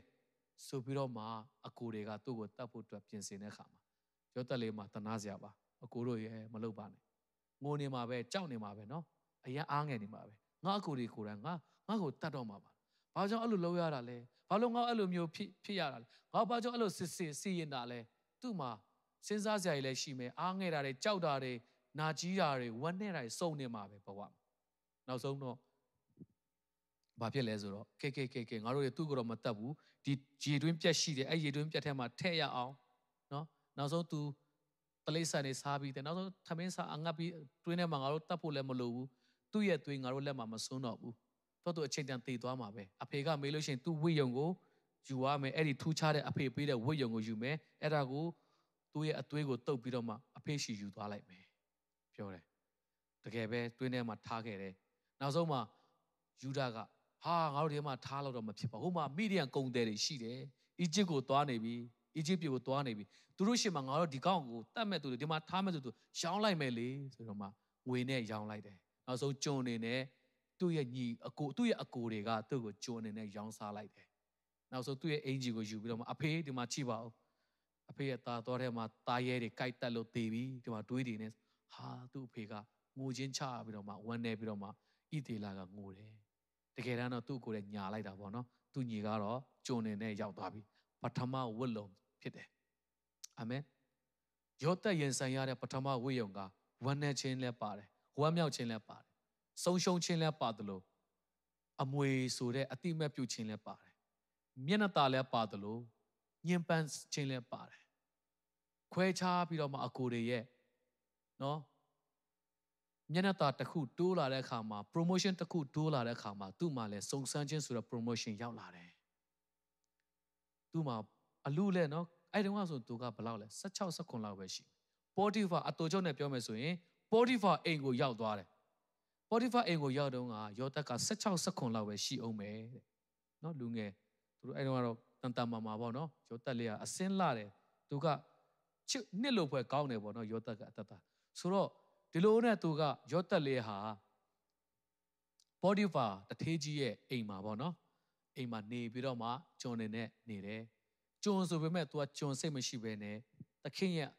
ဆိုပြီးတော့မှအကိုတွေကသူ့ကိုတတ်ဖို့အတွက်ပြင်ဆင်တဲ့ခါမှာရောတက်လေးမှာတနာစရာပါအကိုတို့ရဲ့မလုပ်ပါနဲ့ငိုနေမှာပဲကြောက်နေမှာပဲเนาะအရင်အားငယ်နေမှာပဲငါအကိုတွေကိုယ်တိုင်ငါငါကိုတတ်တော့မှာပါဘာကြောင့်အဲ့လိုလုပ်ရတာလဲဘာလို့ငါအဲ့လိုမျိုးဖြစ်ဖြစ်ရတာလဲငါဘာကြောင့်အဲ့လိုစစ်စစ်စီရင်တာလဲသူ့မှာစဉ်းစားစရာတွေလည်းရှိမယ်အားငယ်တာတွေကြောက်တာတွေ နာကြီးတာတွေဝမ်းနေတာတွေစုံနေမှာပဲဘဝနောက်ဆုံးတော့ဘာဖြစ်လဲဆိုတော့ကဲကဲကဲကဲငါတို့တွေသူ့ကိုတော့မတက်ဘူးဒီရေတွင်းပြက်ရှိတယ်အဲ့ရေတွင်းပြက်ထဲမှာထည့်ရအောင်နော်နောက်ဆုံး तू တလိဆန်နေစားပြီးတယ်နောက်ဆုံးထမင်းစားအငတ်ပြီးတွင်းထဲမှာငါတို့တက်ဖို့လည်းမလိုဘူးသူ့ရဲ့သွေးငါတို့လက်မှာမစွန်းတော့ဘူးတော့သူအချိန်တန်တည်သွားမှာပဲအဖေကမေးလို့ရှိရင် तू ဝိယုံကိုယူရမယ်အဲ့ဒီထူးခြားတဲ့အဖေပေးတဲ့ဝိယုံကိုယူမယ်အဲ့ဒါကိုသူ့ရဲ့အသွေးကိုတုပ်ပြီးတော့မှအဖေရှိယူသွားလိုက်မယ် ပြောတယ်တကယ်ပဲတွင်းထဲမှာထားခဲ့တယ်နောက်ဆုံးမှာယူဒာကဟာငါတို့ဒီမှာထားလို့တော့မဖြစ်ပါဘူးဟိုမှာမိဒီယန်ကုံတယ်တွေရှိတယ်အီဂျစ်ကိုသွားနေပြီအီဂျစ်ပြည်ကိုသွားနေပြီသူတို့ရှင်မှာငါတို့ဒီကောင်ကိုတတ်မဲ့သူတွေဒီမှာထားမဲ့သူတို့ရောင်းလိုက်မယ်လေဆိုတော့မှငွေနဲ့ရောင်းလိုက်တယ်နောက်ဆုံးကျွန်နေနဲ့သူ့ရဲ့ညီအကိုသူ့ရဲ့အကိုတွေကသူ့ကိုကျွန်နေနဲ့ရောင်းစားလိုက်တယ်နောက်ဆုံးသူ့ရဲ့အင်ဂျီကိုယူပြီးတော့မှအဖေဒီမှာချိပါဦးအဖေရဲ့သားတော်ထဲမှာသားရဲတွေကြိုက်တက်လို့တေးပြီဒီမှာတွေးတွေနဲ့ ဟာသူ့အဖေကငိုချင်းချပြီးတော့မှဝမ်းနေပြီးတော့မှဣသေလကငိုတယ်တကယ်တမ်းတော့သူ့ကိုယ်လည်းညာလိုက်တာပေါ့နော်သူညီကတော့ဂျုံနေနဲ့ရောက်သွားပြီပထမဝတ်လုံးဖြစ်တယ်အာမင်ယောသက်ရင်ဆိုင်ရတဲ့ပထမဝိယုံကဝမ်းနေခြင်းလည်းပါတယ်ဝမ်းမြောက်ခြင်းလည်းပါတယ်ဆုံးရှုံးခြင်းလည်းပါတယ်လို့အမွေဆိုတဲ့အတိမတ်ပြုခြင်းလည်းပါတယ်မျက်နှာตาလည်းပါတယ်လို့ညင်ပန်းခြင်းလည်းပါတယ်ခွဲခြားပြီးတော့မှအကိုတွေရဲ့ နော်မျက်နှာตาတစ်ခုတိုးလာတဲ့အခါမှာ promotion တစ်ခုတိုးလာတဲ့အခါမှာသူ့မှာလည်းစုံစမ်းခြင်းဆိုတဲ့ promotion ရောက်လာတယ်သူ့မှာအလူလဲနော်အဲ့တုန်းကဆိုသူကဘယ်လောက်လဲ16 19လောက်ပဲရှိပေါ်တီဖာအတူချုပ်နဲ့ပြောမယ်ဆိုရင်ပေါ်တီဖာအိမ်ကိုရောက်သွားတယ်ပေါ်တီဖာအိမ်ကိုရောက်တော့ကယောသက်က16 19လောက်ပဲရှိအောင်ပဲတဲ့နော်လူငယ်သူတို့အဲ့တုန်းကတော့တန်တန်မာမာပေါ့နော်ယောသက်လေးကအစင်းလာတယ်သူကချစ်နှစ်လို့ဖွဲ့ကောင်းတယ်ပေါ့နော်ယောသက်ကအတ္တ ဆိုတော့ဒီလိုနဲ့သူကယောသက်လေးဟာပေါ်တီဖာတထေးကြီးရဲ့အိမ်မှာပေါ့နော်အိမ်မှာနေပြီးတော့မှကျွန်နေနဲ့နေတယ်ကျွန်ဆိုပေမဲ့ तू ကကျွန်စိတ်မရှိဘဲနဲ့သခင်ရဲ့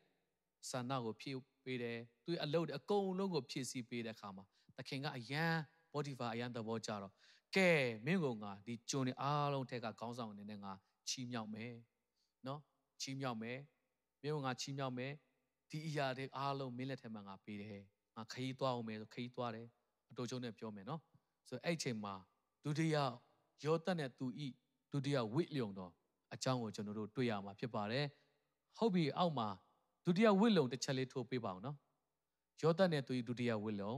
ဆန္ဒကိုဖြည့်ပေးတယ်သူအလုပ်အကုန်လုံးကိုဖြည့်ဆည်းပေးတဲ့အခါမှာသခင်ကအယံဘောဒီဖာအယံသဘောကြတော့ကဲမင်းကငါဒီကျွန်နေအားလုံးထက်ကခေါင်းဆောင်အနေနဲ့ငါချီးမြှောက်မယ်နော်ချီးမြှောက်မယ်မင်းကငါချီးမြှောက်မယ် ဒီအရာတွေအားလုံးမင်းလက်ထက်မှာငါပေးတယ်ငါခရီးသွားအောင်မယ်ဆိုခရီးသွားတယ်အတူချုံနဲ့ပြောမယ်နော်ဆိုအဲ့ချိန်မှာဒုတိယယောသတ်နဲ့သူဤဒုတိယဝိလျုံတော့အကြောင်းကိုကျွန်တော်တို့တွေ့ရမှာဖြစ်ပါတယ်ဟုတ်ပြီအောက်မှာဒုတိယဝိလုံတစ်ချက်လေးထိုးပေးပါအောင်နော်ယောသတ်နဲ့သူဤဒုတိယဝိလုံ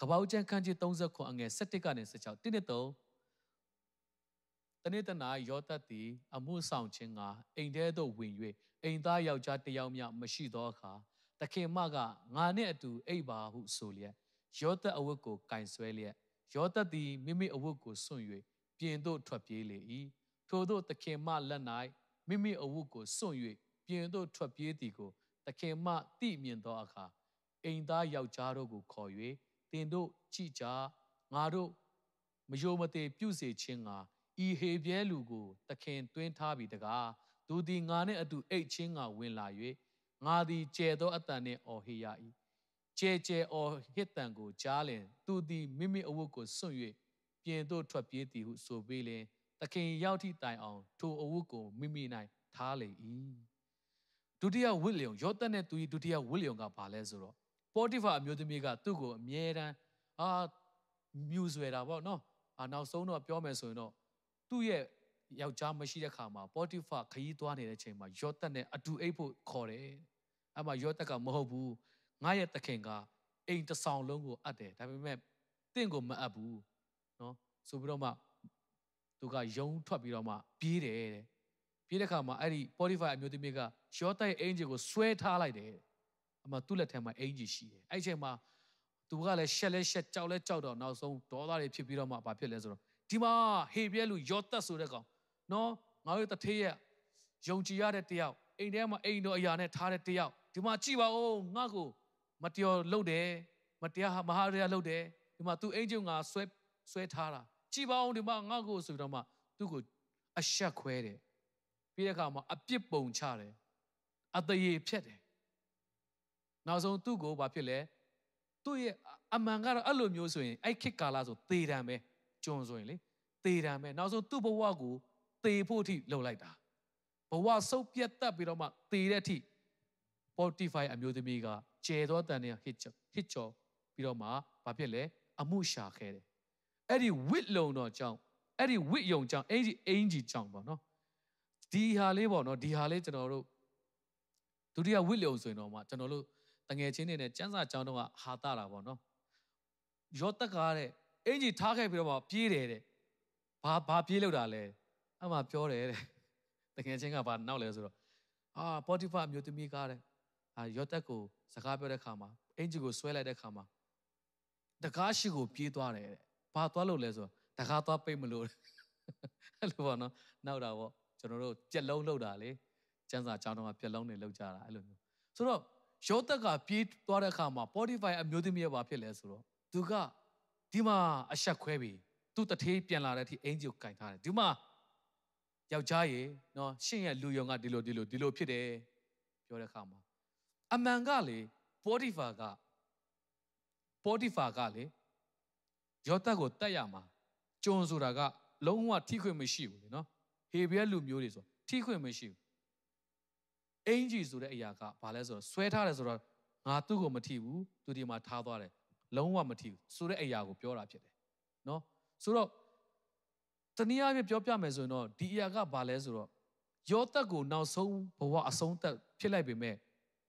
ကပောက်ကျန်ခန်းကြီး30ခွန်အငယ်17ကနေ16တင်းနဲ့3တနေ့တနာယောသတ်သည်အမှုဆောင်ခြင်းကအိမ်ထဲသို့ဝင်၍ အိမ်သားယောက်ျားတစ်ယောက်မျှမရှိသောအခါတခင်မကငါနှင့်အတူအိပ်ပါဟုဆိုလျက်ယောသတ်အဝတ်ကိုကင်ဆွဲလျက်ယောသတ်သည်မိမိအဝတ်ကိုစွန့်၍ပြင်သို့ထွက်ပြေးလေ၏ထို့သောသခင်မလက်၌မိမိအဝတ်ကိုစွန့်၍ပြင်သို့ထွက်ပြေးသည်ကိုသခင်မသိမြင်သောအခါအိမ်သားယောက်ျားတို့ကိုခေါ်၍တင်တို့ကြည်ကြငါတို့မယိုမသေးပြုစေခြင်းကဤဟေပြဲလူကိုသခင်တွင်းထားပြီးတကား သူသည်ငါနှင့်အတူအိတ်ချင်းကဝင်လာ၍ငါသည်ကျဲသောအတန်နှင့်အော်ဟေရ၏ကျဲကျဲအော်ဟစ်တန်ကိုကြားလင် သူသည်မိမိအဝတ်ကိုစွန့်၍ပြင်သို့ထွက်ပြေးသည်ဟုဆိုပေလင်သခင်ရောက်ထိတိုင်အောင်ထိုအဝတ်ကိုမိမိ၌ထားလေ၏ဒုတိယဝိလျုံယောသတ်နဲ့သူ၏ဒုတိယဝိလျုံကဘာလဲဆိုတော့ပေါ်တိဖာအမျိုးသမီးကသူ့ကိုအမြဲတမ်းအာမြူဆွဲတာပေါ့နော်အာနောက်ဆုံးတော့ပြောမယ်ဆိုရင်တော့သူ့ရဲ့ ယောက်ျားမရှိတဲ့ခါမှာပေါ်တိဖာခရီးသွားနေတဲ့ချိန်မှာယောသတ်နဲ့အတူအိပ်ဖို့ခေါ်တယ်အဲ့မှာယောသတ်ကမဟုတ်ဘူးငါရဲ့သခင်ကအိမ်တဆောင်လုံးကိုအပ်တယ်ဒါပေမဲ့တင့်ကိုမအပ်ဘူးနော်ဆိုပြီးတော့မှသူကယုံထွက်ပြီးတော့မှပြေးတယ်တဲ့ပြေးတဲ့ခါမှာအဲ့ဒီ Spotify အမျိုးသမီးကရောတိုက်အင်ဂျီကိုဆွဲထားလိုက်တယ်အမှသူ့လက်ထဲမှာအင်ဂျီရှိတယ်အဲ့ချိန်မှာသူကလည်းရှက်လဲရှက်ကြောက်လဲကြောက်တော့နောက်ဆုံးဒေါသတွေဖြစ်ပြီးတော့မှဘာဖြစ်လဲဆိုတော့ဒီမှာဟေပြဲလူရောတက်ဆိုတဲ့ကောင် နော်ငါတို့တထေးရဲ့ယုံကြည်ရတဲ့တယောက်အိမ်ထဲမှာအိမ်တော်အရာနဲ့ထားတဲ့တယောက်ဒီမှာကြည်ပါဦးငါ့ကိုမတရားလုပ်တယ်မတရားမဟာတရားလုပ်တယ်ဒီမှာသူအင်ဂျီငါဆွဲဆွဲထားတာကြည်ပါအောင်ဒီမှာငါ့ကိုဆိုပြီးတော့မှသူ့ကိုအဆက်ခွဲတယ်ပြီးတဲ့အခါမှာအပြစ်ပုံချတယ်အတရေဖြတ်တယ်နောက်ဆုံးသူ့ကိုဘာဖြစ်လဲသူ့ရဲ့အမှန်ကတော့အဲ့လိုမျိုးဆိုရင်အဲ့ခစ်ကာလာဆိုသေတံပဲကျွန်ဆိုရင်လေသေတံပဲနောက်ဆုံးသူ့ဘဝကို သေဖို့အထိလှုပ်လိုက်တာဘဝဆုပ်ပြတ်တက်ပြီးတော့မှသေတဲ့အထိ45အမျိုးသမီးကကျဲသောတန်နဲ့ဟစ်ချောဟစ်ချောပြီးတော့မှဘာဖြစ်လဲအမှုရှာခဲ့တယ်အဲ့ဒီဝစ်လုံတော့ကြောင့်အဲ့ဒီဝစ်ယုံကြောင့်အဲ့ဒီအင်ဂျီကြောင့်ပေါ့နော်ဒီဟာလေးပေါ့နော်ဒီဟာလေးကျွန်တော်တို့ဒုတိယဝစ်လုံဆိုရင်တော့မှကျွန်တော်တို့တငယ်ချင်းတွေနဲ့စန်းစာကြောင်းတော့ဟာတာတာပေါ့နော်ရောတက်ကားတဲ့အင်ဂျီထားခဲ့ပြီးတော့မှပြေးတယ်တဲ့ဘာဘာပြေးလို့တာလဲ အမှပြောတယ်တဲ့တငယ်ချင်းကဘာနောက်လဲဆိုတော့အာပေါ်တီဖာမျိုးသမီးကားတဲ့အာရောတက်ကိုစကားပြောတဲ့ခါမှာအင်ဂျီကိုဆွဲလိုက်တဲ့ခါမှာတကားရှိကိုပြေးသွားတယ်တဲ့ဘာသွားလို့လဲဆိုတော့တကားသွားပိတ်မလို့အဲ့လိုပေါ့နော်နောက်တာပေါ့ကျွန်တော်တို့ပြက်လုံးလောက်တာလေကျန်းစာကျောင်းတော်ကပြက်လုံးတွေလောက်ကြတာအဲ့လိုမျိုးဆိုတော့ယောသက်ကပြေးသွားတဲ့အခါမှာ Spotify အမျိုးသမီးရဲ့ဘာဖြစ်လဲဆိုတော့သူကဒီမှာအဆက်ခွဲပြီသူ့တထေးပြန်လာတဲ့အထိအင်ဂျီကိုကင်ထားတယ်ဒီမှာ ယောက်ျားရေနော်ရှင့်ရဲ့လူယုံကဒီလိုဒီလိုဒီလိုဖြစ်တယ်ပြောတဲ့အခါမှာအမှန်ကလေ Spotify က Spotify ကလေယောသတ်ကိုတတ်ရမှာကျွန်းဆိုတာကလုံးဝထိခွင့်မရှိဘူးလေနော်ဟေဘရဲလူမျိုးတွေဆိုထိခွင့်မရှိဘူးအင်ဂျီဆိုတဲ့အရာကဘာလဲဆိုတော့ဆွဲထားတယ်ဆိုတော့ငါသူ့ကိုမထိဘူးသူဒီမှာထားသွားတယ်လုံးဝမထိဘူးဆိုတဲ့အရာကိုပြောတာဖြစ်တယ်နော်ဆိုတော့ တနည်းအားဖြင့်ပြောပြမယ်ဆိုရင်တော့ဒီအရာကဘာလဲဆိုတော့ယောသက်ကိုနောက်ဆုံးဘဝအဆုံးသက်ဖြစ်လိုက်ပေမဲ့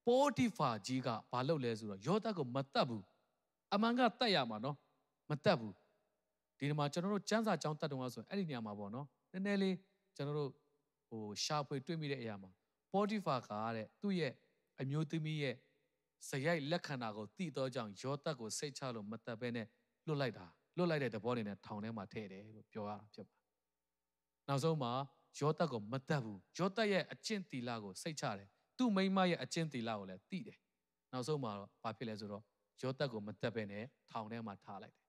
ပိုတီဖာကြီးကဘာလုပ်လဲဆိုတော့ယောသက်ကိုမတတ်ဘူးအမှန်ကတတ်ရမှာနော်မတတ်ဘူးဒီမှာကျွန်တော်တို့စံစာကြောင်းတတ်တုံးလို့ဆိုရင်အဲ့ဒီနေရာမှာပေါ့နော်နည်းနည်းလေးကျွန်တော်တို့ဟိုရှာဖွေတွေ့မိတဲ့အရာမှာပေါ်တီဖာကတဲ့သူ့ရဲ့အမျိုးသမီးရဲ့စရိုက်လက်ခံတာကိုသိတော့ကြောင့်ယောသတ်ကိုစိတ်ချလို့မတတ်ဘဲနဲ့လွတ်လိုက်တာ လွတ်လိုက်တဲ့သဘောနေနဲ့ထောင်ထဲမှာထည့်တယ်လို့ပြောရတာဖြစ်ပါနောက်ဆုံးမှာယောသတ်ကိုမတတ်ဘူးယောသတ်ရဲ့အကျင့်တီလာကိုစိတ်ချတယ်သူ့မိန်းမရဲ့အကျင့်တီလာကိုလည်းသိတယ်နောက်ဆုံးမှာတော့ဘာဖြစ်လဲဆိုတော့ယောသတ်ကိုမတတ်ဘဲနဲ့ထောင်ထဲမှာထားလိုက်တယ်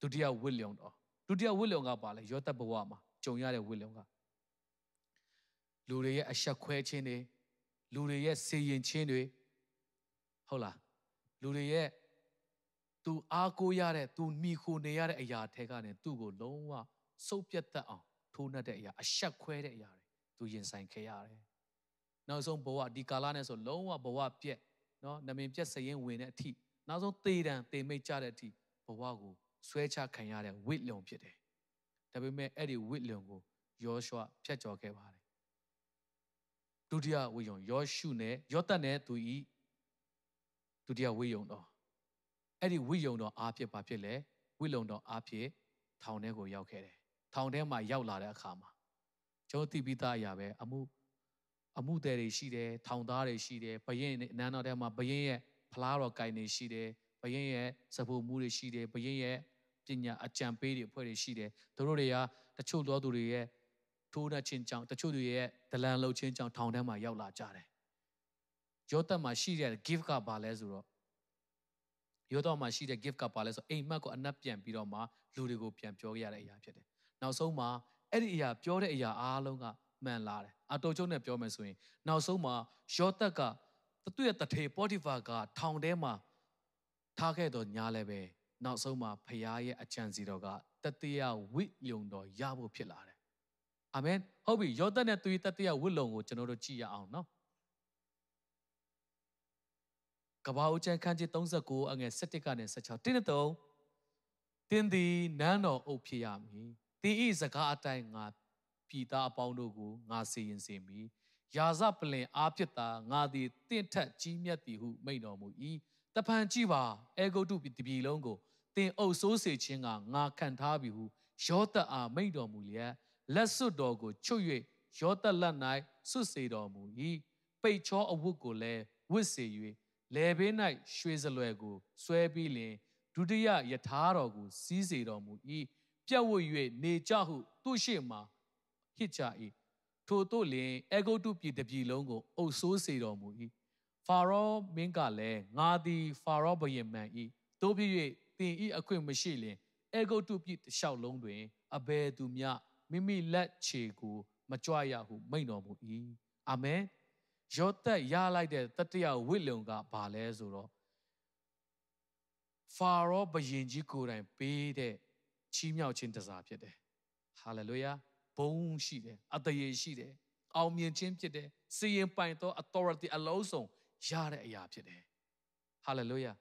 ဒုတိယဝိလျုံတော့ဒုတိယဝိလျုံကပါလဲယောသတ်ဘဝမှာကြုံရတဲ့ဝိလျုံကလူတွေရဲ့အဆက်ခွဲခြင်းတွေလူတွေရဲ့စေရင်ချင်းတွေဟုတ်လားလူတွေရဲ့ သူအားကိုးရတဲ့သူမိခိုနေရတဲ့အရာထဲကနေသူ့ကိုလုံးဝစုပ်ပြတ်တတ်အောင်ထိုးနှက်တဲ့အရာအဆက်ခွဲတဲ့အရာတွေသူရင်ဆိုင်ခဲ့ရတယ်နောက်ဆုံးဘဝဒီကာလနဲ့ဆိုလုံးဝဘဝပြက်နော်နမင်ပြက်စရင်ဝင်တဲ့အထိနောက်ဆုံးသေတံသေမိတ်ကြတဲ့အထိဘဝကိုဆွဲချခံရတဲ့ဝိလုံဖြစ်တယ်ဒါပေမဲ့အဲ့ဒီဝိလုံကိုယောရှုဖျက်ကျော်ခဲ့ပါတယ်ဒုတိယဝိယုံယောရှုနဲ့ယောသတ်နဲ့သူဤဒုတိယဝိယုံတော် အဲ့ဒီဝိယုံတော်အားဖြစ်ပါဖြစ်လေဝိလုံတော်အားဖြစ်ထောင်ထဲကိုရောက်ခဲ့တယ်ထောင်ထဲမှာရောက်လာတဲ့အခါမှာကျွန်တော်သိပြီးသားအရာပဲအမှုအမှုတွေတွေရှိတယ်ထောင်သားတွေရှိတယ်ဘရင်နန်းတော်ထဲမှာဘရင်ရဲ့ဖလားတော်ကိုင်တွေရှိတယ်ဘရင်ရဲ့စပူမှုတွေရှိတယ်ဘရင်ရဲ့ပညာအကြံပေးတွေအဖွဲ့တွေရှိတယ်သူတို့တွေကတချို့သောသူတွေရဲ့ထိုးနှက်ခြင်းကြောင့်တချို့တွေရဲ့ဒလန်လှုပ်ခြင်းကြောင့်ထောင်ထဲမှာရောက်လာကြတယ်ယောသတ်မှာရှိတဲ့ gift ကဘာလဲဆိုတော့ ယောသတ်မှာရှိတဲ့ gift ကဘာလဲဆိုအိမ်မက်ကိုအနက်ပြန်ပြီးတော့မှလူတွေကိုပြန်ပြောရတဲ့အရာဖြစ်တယ်နောက်ဆုံးမှာအဲ့ဒီအရာပြောတဲ့အရာအားလုံးကမှန်လာတယ်အတော်ကျုံနဲ့ပြောမယ်ဆိုရင်နောက်ဆုံးမှာယောသက်ကသူ့ရဲ့တထေပေါ်တီဖာကထောင်ထဲမှာထားခဲ့တော့ညာလည်းပဲနောက်ဆုံးမှာဖခင်ရဲ့အကြံစီတော်ကတတိယဝိယုံတော်ရဖို့ဖြစ်လာတယ်အာမင်ဟုတ်ပြီယောသနဲ့သူတတိယဝိလုံကိုကျွန်တော်တို့ကြည့်ရအောင်နော် ကဘာဦးချန်ခန်းကြီး39အငယ်17ကနေ16တင်းတော့တင်းသည်နန်းတော်အုပ်ဖြစ်ရမည်တင်းဤစကားအတိုင်းငါပြည်သားအပေါင်းတို့ကိုငါစီရင်စေမည်ယာဇပလင်အားဖြစ်တာငါသည်တင့်ထက်ကြီးမြတ်သည်ဟုမိန့်တော်မူ၏တဖန်ကြည့်ပါအေဂုတ်တုပြည်လုံးကိုတင်အုပ်ဆိုးစေခြင်းကငါခံထားပြီဟုယောသအားမိန့်တော်မူလျက်လက်စွတ်တော်ကိုချွတ်၍ယောသလက်၌စွတ်စေတော်မူ၏ပိတ်ချောအဝတ်ကိုလည်းဝတ်စေ၍ လယ်ဘေး၌ရွှေစလွယ်ကိုဆွဲပြီးလင်ဒုတိယယထာတော်ကိုစီးစေတော်မူ၏ပြတ်ဝတ်၍နေကြဟု သူ့ရှိမှဟစ်ကြ၏ထို့သို့လင်အေဂုတ်တုပြည်တပြည်လုံးကိုအုပ်ဆိုးစေတော်မူ၏ဖာရောမင်းကလည်းငါသည်ဖာရောဘုရင်မှန်၏တို့ဖြစ်၍တင်ဤအခွင့်မရှိလင်အေဂုတ်တုပြည်တစ်လျှောက်လုံးတွင်အဘယ်သူမျှမိမိလက်ခြေကို မကြွရဟုမိန့်တော်မူ၏အာမင် ယောသက်ရလိုက်တဲ့တတိယဝိလုံကဘာလဲဆိုတော့ဖာရောဘယင်ကြီးကိုယ်တိုင်ပေးတဲ့ချီးမြှောက်ခြင်းတစားဖြစ်တယ်ဟာလေလုယာဘုံရှိတယ်အတရေရှိတယ်အောင်မြင်ခြင်းဖြစ်တယ်စီရင်ပိုင်သော authority အလုံးစုံရတဲ့အရာဖြစ်တယ်ဟာလေလုယာ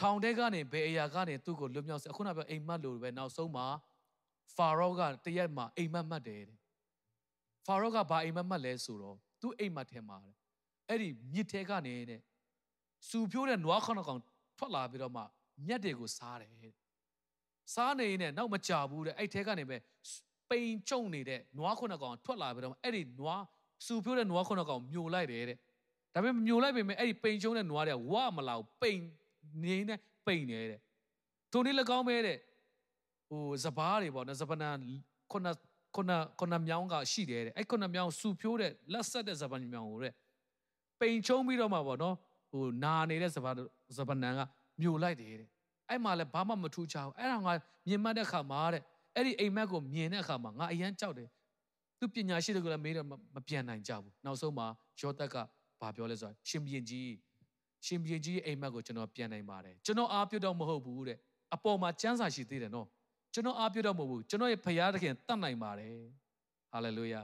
ထောင်ထဲကနေဘယ်အရာကနေသူ့ကိုလွတ်မြောက်စေအခုနပြောအိမ်မက်လို့ပဲနောက်ဆုံးမှာဖာရောကတရက်မှာအိမ်မက်မှတ်တယ်တဲ့ဖာရောကဘာအိမ်မက်မှတ်လဲဆိုတော့ သူ့အိမ်မက်ထဲမှာတဲ့အဲ့ဒီမြစ်ထဲကနေတဲ့စူဖြိုးတဲ့နွားခေါင်းကောင်ထွက်လာပြီးတော့မှမြက်တွေကိုစားတယ်တဲ့စားနေနေနောက်မကြဘူးတဲ့အဲ့ထဲကနေပဲပိန်ကျုံနေတဲ့နွားခုနှစ်ကောင်ထွက်လာပြီးတော့အဲ့ဒီနွားစူဖြိုးတဲ့နွားခုနှစ်ကောင်မြိုလိုက်တယ်တဲ့ဒါပေမဲ့မြိုလိုက်ပေမဲ့အဲ့ဒီပိန်ကျုံတဲ့နွားတွေကဝမလာဘူးပိန်နေနေပိန်နေတဲ့ထိုနည်း၎င်းပဲတဲ့ဟိုစပားတွေပေါ့နော်စပနာခုန ခုနခုနမြောင်းကရှိတယ်တဲ့အဲ့ခုနမြောင်းစူဖြိုးတဲ့လက်ဆက်တဲ့စပန်မြောင်းကိုတဲ့ပိန်ချုံပြီးတော့မှပေါ့နော်ဟိုနာနေတဲ့စပစပနန်ကမြိုလိုက်တယ်တဲ့အဲ့မှာလည်းဘာမှမထူးခြားဘူးအဲ့ဒါငါမြင်မှတ်တဲ့ခါမှာတဲ့အဲ့ဒီအိမ်မက်ကိုမြင်တဲ့အခါမှာငါအရန်ကြောက်တယ်သူပညာရှိတွေကလည်းမေးတော့မပြန်နိုင်ကြဘူးနောက်ဆုံးမှာယောသက်ကဘာပြောလဲဆိုတော့ရှင်ဘရင်ကြီးရှင်ဘရင်ကြီးရဲ့အိမ်မက်ကိုကျွန်တော်ပြန်နိုင်ပါတယ်ကျွန်တော်အားပြုတော့မဟုတ်ဘူးတဲ့အပေါ်မှာစံစာရှိသေးတယ်နော် ကျွန်တော်အားပြုတော့မဟုတ်ဘူးကျွန်တော်ရဲ့ဖခင်တခင်တတ်နိုင်ပါတယ်ဟာလေလုယာ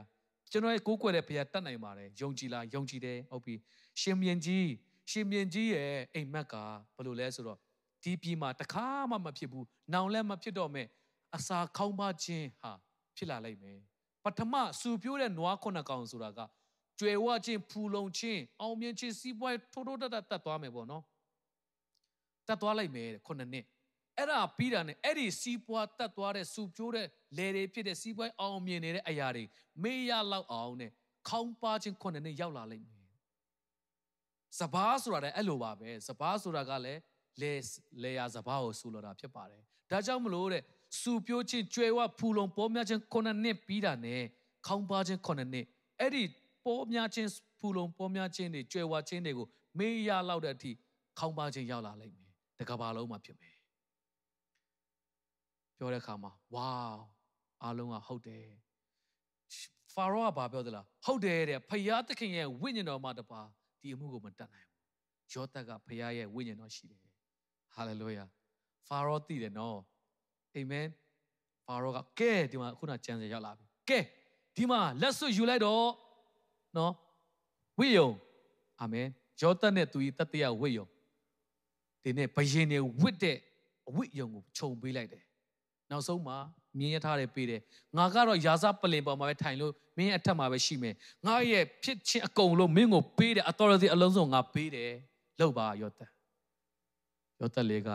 ကျွန်တော်ရဲ့ကိုးကွယ်တဲ့ဖခင်တတ်နိုင်ပါတယ်ယုံကြည်လားယုံကြည်တယ်ဟုတ်ပြီရှင်ဘရင်ကြီးရှင်ဘရင်ကြီးရဲ့အိမ်မက်ကဘယ်လိုလဲဆိုတော့ဒီပြည်မှာတခါမှမဖြစ်ဘူးနောင်လည်းမဖြစ်တော့မဲ့အစာခေါင်းပါခြင်းဟာဖြစ်လာလိမ့်မယ်ပထမစူပြိုးတဲ့နွားခုနှစ်ကောင်ဆိုတာကကျွယ်ဝခြင်းဖူလုံခြင်းအောင်မြင်ခြင်းစီးပွားထိုးထိုးတတ်တတ်တတ်သွားမယ်ပေါ့နော်တက်သွားလိုက်မယ်တဲ့ခုနှစ်နှစ် အဲ့ဒါပြီးတာနဲ့အဲ့ဒီစီးပွားတက်သွားတဲ့စူပြိုးတဲ့လေတွေဖြစ်တဲ့စီးပွားအောင်မြင်နေတဲ့အရာတွေမေးရလောက်အောင်နဲ့ခေါင်းပါခြင်းခုနှစ်နှစ်ရောက်လာလိမ့်မယ်စပားဆိုတာလည်းအဲ့လိုပါပဲစပားဆိုတာကလည်းလေလေယာစပားကိုဆူလိုတာဖြစ်ပါတယ်ဒါကြောင့်မလို့တဲ့စူပြိုးခြင်းကြွယ်ဝဖူလုံပေါ်များခြင်းခုနှစ်နှစ်ပြီးတာနဲ့ခေါင်းပါခြင်းခုနှစ်နှစ်အဲ့ဒီပေါ်များခြင်းဖူလုံပေါ်များခြင်းတွေကြွယ်ဝခြင်းတွေကိုမေးရလောက်တဲ့အထိခေါင်းပါခြင်းရောက်လာလိမ့်မယ်တကဘာလုံးမှာဖြစ်မယ် ပြောတဲ့အခါမှာဝါအားလုံးကဟုတ်တယ်ဖာရောကဘာပြောသလားဟုတ်တယ်တဲ့ဖယားသခင်ရဲ့ဝိညာဉ်တော်မှာတပါဒီအမှုကိုမတတ်နိုင်ဘူးယောသက်ကဖယားရဲ့ဝိညာဉ်တော်ရှိတယ်ဟာလေလုယာဖာရောသိတယ်နော်အာမင်ဖာရောကကဲဒီမှာခုနကျမ်းစာရောက်လာပြီကဲဒီမှာလက်စွပ်ယူလိုက်တော့နော်ဝိယုံအာမင်ယောသနဲ့သူဤတတရဝိယုံဒီနေ့ဘယင်တွေဝစ်တဲ့အဝိယုံကိုခြုံပေးလိုက်တယ် နောက်ဆုံးမှာမြင်းရထားတယ်ပေးတယ်ငါကတော့ယာစပလင်ပေါ်မှာပဲထိုင်လို့မင်းအထက်မှာပဲရှိမယ်ငါရဲ့ဖြစ်ချင်းအကုန်လုံးမင်းကိုပေးတယ် authority အလုံးစုံငါပေးတယ်လောက်ပါယောသက်ယောသက်လေးက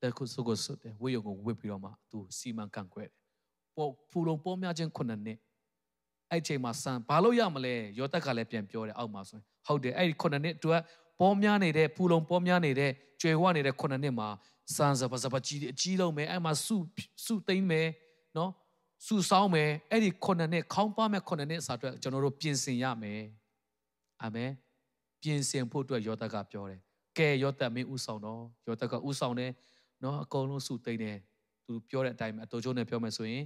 တက်ခုစုကိုစွတ်တယ်ဝိယုံကိုဝစ်ပြီးတော့မှသူစီမံကန့်ကွက်တယ်ပေါ်ဖူလုံးပေါ်များခြင်းခုနှစ်နှစ်အဲ့ချိန်မှာဆန်ဘာလို့ရမလဲယောသက်ကလည်းပြန်ပြောတယ်အောက်မှာဆိုရင်ဟုတ်တယ်အဲ့ဒီခုနှစ်နှစ်သူကပေါ်များနေတဲ့ဖူလုံးပေါ်များနေတဲ့ကျွယ်ဝနေတဲ့ခုနှစ်နှစ်မှာ စံစပါစပါကြီးအကြီးလုံးမယ်အဲ့မှာစုစုသိမ့်မယ်နော်စုဆောင်းမယ်အဲ့ဒီခုနှစ်နှစ်ခေါင်းပါမဲ့ခုနှစ်နှစ်စာအတွက်ကျွန်တော်တို့ပြင်ဆင်ရမယ်အာမင်ပြင်ဆင်ဖို့အတွက်ယောသက်ကပြောတယ်ကဲယောသက်မင်းဥဆောင်တော့ယောသက်ကဥဆောင်တယ်နော်အကုန်လုံးစုသိမ့်တယ်သူပြောတဲ့အတိုင်းပဲအတူချိုးနဲ့ပြောမယ်ဆိုရင်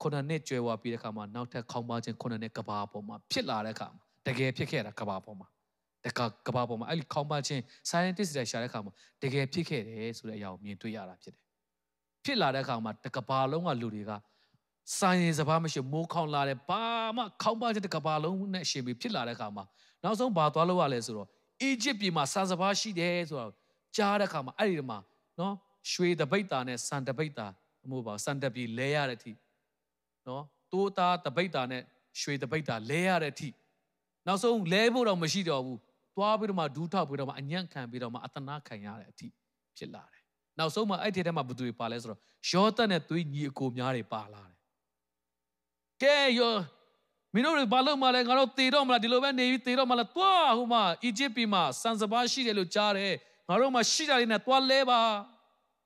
ခုနှစ်နှစ်ကျွဲဝပြီးတဲ့အခါမှာနောက်ထပ်ခေါင်းပါခြင်းခုနှစ်နှစ်ကဘာပေါ်မှာဖြစ်လာတဲ့အခါမှာတကယ်ဖြစ်ခဲ့တာကဘာပေါ်မှာ တကကဘာပေါ်မှာအဲ့ဒီခေါင်းပါခြင်း scientist တွေရှာတဲ့အခါမှာတကယ်ဖြစ်ခဲ့တယ်ဆိုတဲ့အရာကိုမြင်တွေ့ရတာဖြစ်တယ်ဖြစ်လာတဲ့အခါမှာတကဘာလုံးကလူတွေကစာရင်စဘာမရှိမိုးခေါင်လာတယ်ဘာမှခေါင်းပါခြင်းတကဘာလုံးနဲ့ရှင်ပြီးဖြစ်လာတဲ့အခါမှာနောက်ဆုံးဘာသွားလို့ရလဲဆိုတော့အီဂျစ်ပြည်မှာစာစဘာရှိတယ်ဆိုတော့ကြားတဲ့အခါမှာအဲ့ဒီမှာနော်ရွှေတပိတ်တာနဲ့စံတပိတ်တာအမှုပါစံတပြည်လဲရတဲ့အထိနော်တိုးသားတပိတ်တာနဲ့ရွှေတပိတ်တာလဲရတဲ့အထိနောက်ဆုံးလဲဖို့တော့မရှိတော့ဘူး သွားပြီးတော့မှဒူးထောက်ပြီးတော့မှအညံ့ခံပြီးတော့မှအတနာခံရတဲ့အထိဖြစ်လာတယ်နောက်ဆုံးမှအဲ့ဒီထဲမှာဘသူတွေပါလဲဆိုတော့ယောသတ်နဲ့သွေးညီအကိုများတွေပါလာတယ်ကဲယောမင်းတို့ဘာလို့မလဲငါတို့တေတော့မလားဒီလိုပဲနေပြီးတေတော့မလားတွားဟိုမှာအီဂျစ်ပြည်မှာစံစပါးရှိတယ်လို့ကြားတယ်ငါတို့မှာရှိတာလေးနဲ့တွားလဲပါ